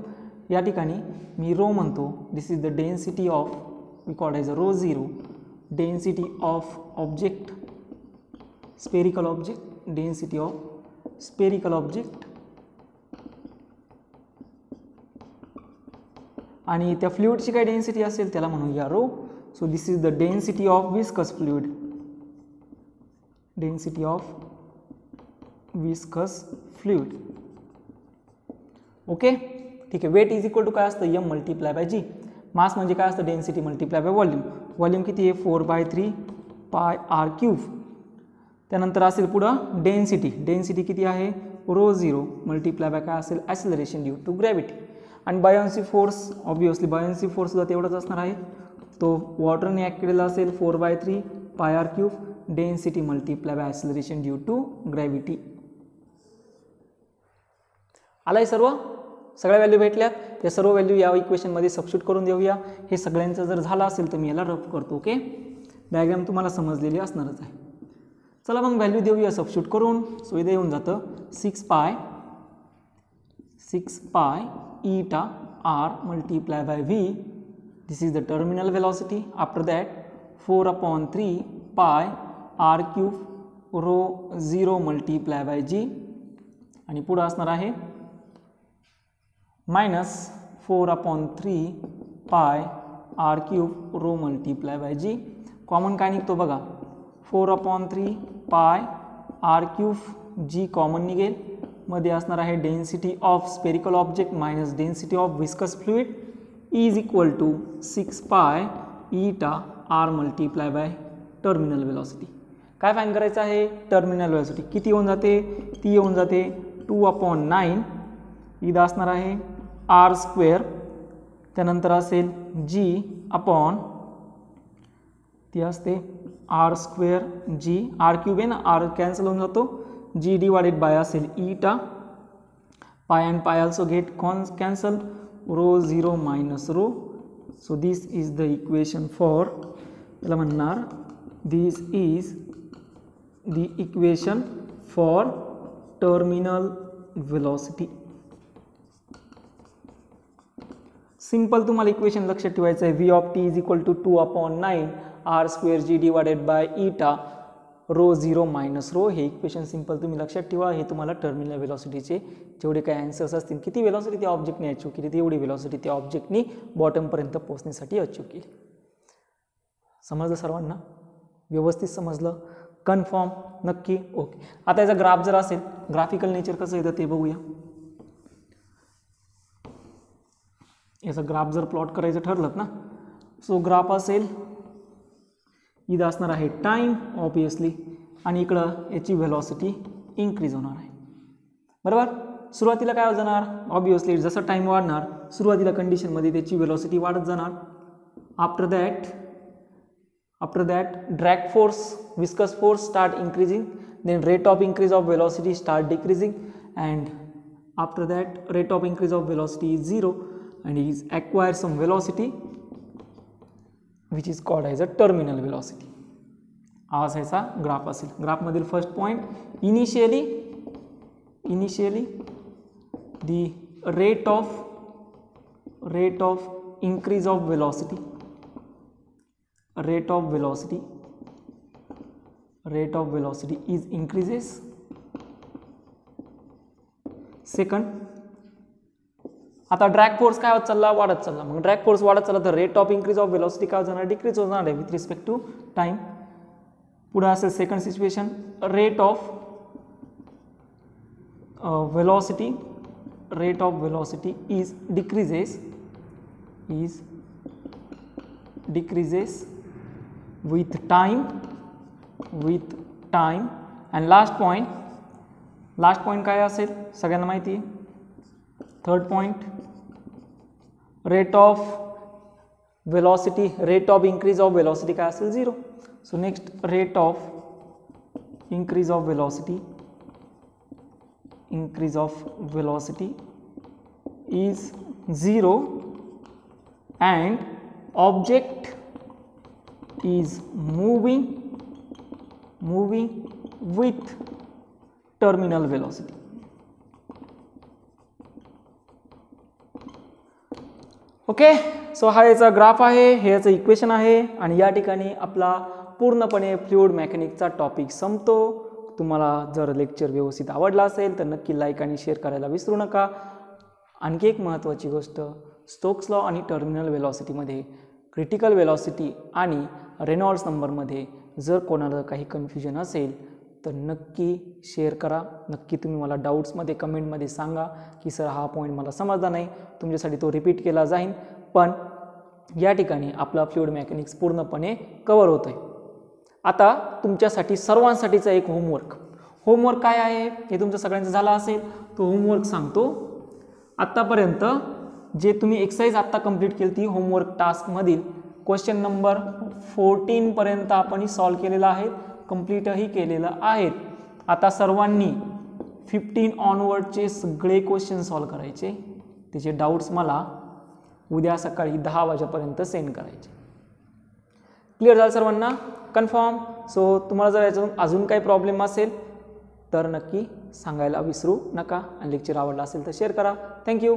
या ठिकाणी मी रो म्हणतो. This is the density of we called as a rho zero density of object spherical object density of spherical object आणि त्या फ्लुईडची काय density असेल त्याला म्हणूया rho so this is the density of viscous fluid density of viscous fluid okay ठीक आहे. Weight is equal to काय असतं? M multiply by G mass म्हणजे काय असतं? Density multiply by volume volume किती आहे? Four by three pi r cube त्यानंतर असेल पुढं डेन्सिटी डेन्सिटी किती आहे? रो झिरो मल्टिप्लाय बाय काय असेल? ॲसिलरेशन ड्यू टू ग्रॅव्हिटी आणि बायोन्सी फोर्स ऑब्वियसली बायोन्सी फोर्ससुद्धा तेवढाच असणार आहे. तो वॉटरने ॲक्ट केलेला असेल four by three pi r cube density multiply by acceleration due to gravity आलाय सर्व? सगळ्या व्हॅल्यू भेटल्यात. त्या सर्व व्हॅल्यू या इक्वेशनमध्ये सबस्टिट्यूट करून देऊया. हे सगळ्यांचं जर झालं असेल तर मी याला रफ करतो ओके डायग्राम तुम्हाला समजलेली असणारच आहे. चला मग व्हॅल्यू देऊया सबस्टिट्यूट करून. सो इथे येऊन जातं. Six pi six pi eta r multiplied by v this is the terminal velocity after that four upon three pi r cube rho zero multiply by g आणि पुढं असणार आहे minus four upon three pi r cube rho multiply by g common काय निघतो बघा? Four upon three pi r cube g common निघेल. मध्ये असणार आहे density of spherical object minus density of viscous fluid is equal to six pi eta r multiply by terminal velocity काय fine करायचं आहे? टर्मिनल वेलॉसिटी किती येऊन जाते? ती येऊन जाते टू अपॉन नाईन इथं असणार आहे आर स्क्वेअर त्यानंतर असेल जी अपॉन ती असते r square g r cube आहे ना? आर कॅन्सल होऊन जातो. जी डिवायडेड बाय असेल eta pi and pi also get corn cancel rho zero minus rho so this is the equation for त्याला म्हणणार this is the equation for terminal velocity simple तुम्हाला equation लक्षात ठेवायचं आहे V of T is equal to two upon nine R square G divided by eta Rho zero minus rho हे equation simple तुम्ही लक्षात ठेवा. हे तुम्हाला टर्मिनल वेलॉसिटीचे जेवढे काही अँसर्स असतील किती वेलॉसिटी त्या ऑब्जेक्टने अचीव केली तेवढी वेलॉसिटी त्या ऑब्जेक्टनी बॉटमपर्यंत पोहोचण्यासाठी अचीव केली. समजलं सर्वांना? व्यवस्थित समजलं? कन्फर्म नक्की? ओके आता याचा ग्राफ जर असेल ग्राफिकल नेचर कसं येतं ते बघूया. याचा ग्राफ जर प्लॉट करायचं ठरलं ना सो ग्राफ असेल इथं असणार आहे टाईम ऑबियसली आणि इकडं याची व्हेलॉसिटी इन्क्रीज होणार आहे. बरोबर? सुरुवातीला काय जाणार? ऑबियसली जसं टाईम वाढणार सुरुवातीला कंडिशनमध्ये त्याची व्हेलॉसिटी वाढत जाणार. After that after that drag force viscous force start increasing then rate of increase of velocity start decreasing and after that rate of increase of velocity is zero and is acquire some velocity. which is called as a terminal velocity हा असायचा graph असेल ग्राफमधील first point initially initially the rate of rate of increase of velocity rate of velocity rate of velocity is increases second आता drag force काय होत चालला? वाढत चालला. मग ड्रॅग फोर्स वाढत चालला तर rate of increase of velocity काय होणार डिक्रीज होणार आहे विथ रिस्पेक्ट टू टाईम पुढे असेल second situation rate of velocity rate of velocity is decreases is decreases with time with time. And last point last point काय असेल? सगळ्यांना माहिती आहे? third point rate of velocity rate of increase of velocity castle 0 so next rate of increase of velocity increase of velocity is 0 and object is moving moving with terminal velocity. Okay so हा याचा graph आहे हे याचं equation आहे आणि या ठिकाणी आपला पूर्णपणे फ्लुइड मेकॅनिकचा टॉपिक संपतो. तुम्हाला जर लेक्चर व्यवस्थित आवडला असेल तर नक्की लाईक आणि शेअर करायला विसरू नका. आणखी एक महत्त्वाची गोष्ट स्टोक्स लॉ आणि टर्मिनल वेलॉसिटीमध्ये क्रिटिकल वेलॉसिटी आणि रेनॉल्ड्स नंबरमध्ये जर कोणाला काही कन्फ्युजन असेल तर नक्की शेअर करा. नक्की तुम्ही मला डाऊट्समध्ये कमेंटमध्ये सांगा की सर हा पॉईंट मला समजला नाही. तुमच्यासाठी तो रिपीट केला जाईल पण या ठिकाणी आपला फ्लुईड मेकॅनिक्स पूर्णपणे कवर होतं आहे आता तुमच्यासाठी सर्वांसाठीचा एक होमवर्क होमवर्क काय आहे? हे तुमचं सगळ्यांचं झालं असेल तो होमवर्क सांगतो. आत्तापर्यंत जे तुम्ही एक्सरसाइज आत्ता कंप्लीट केली ती होमवर्क टास्कमधील क्वेश्चन नंबर फोर्टीनपर्यंत आपण सॉल्व केलेला आहे. कम्प्लीटही केलेलं आहेत. आता सर्वांनी फिफ्टीन ऑनवर्डचे सगळे क्वेश्चन सॉल्व करायचे. त्याचे डाऊट्स मला उद्या सकाळी दहा वाजेपर्यंत सेंड करायचे. क्लिअर झालं सर्वांना? कन्फर्म सो तुम्हाला जर याच्यातून अजून काही प्रॉब्लेम असेल तर नक्की सांगायला विसरू नका आणि लेक्चर आवडला असेल तर शेअर करा. थँक्यू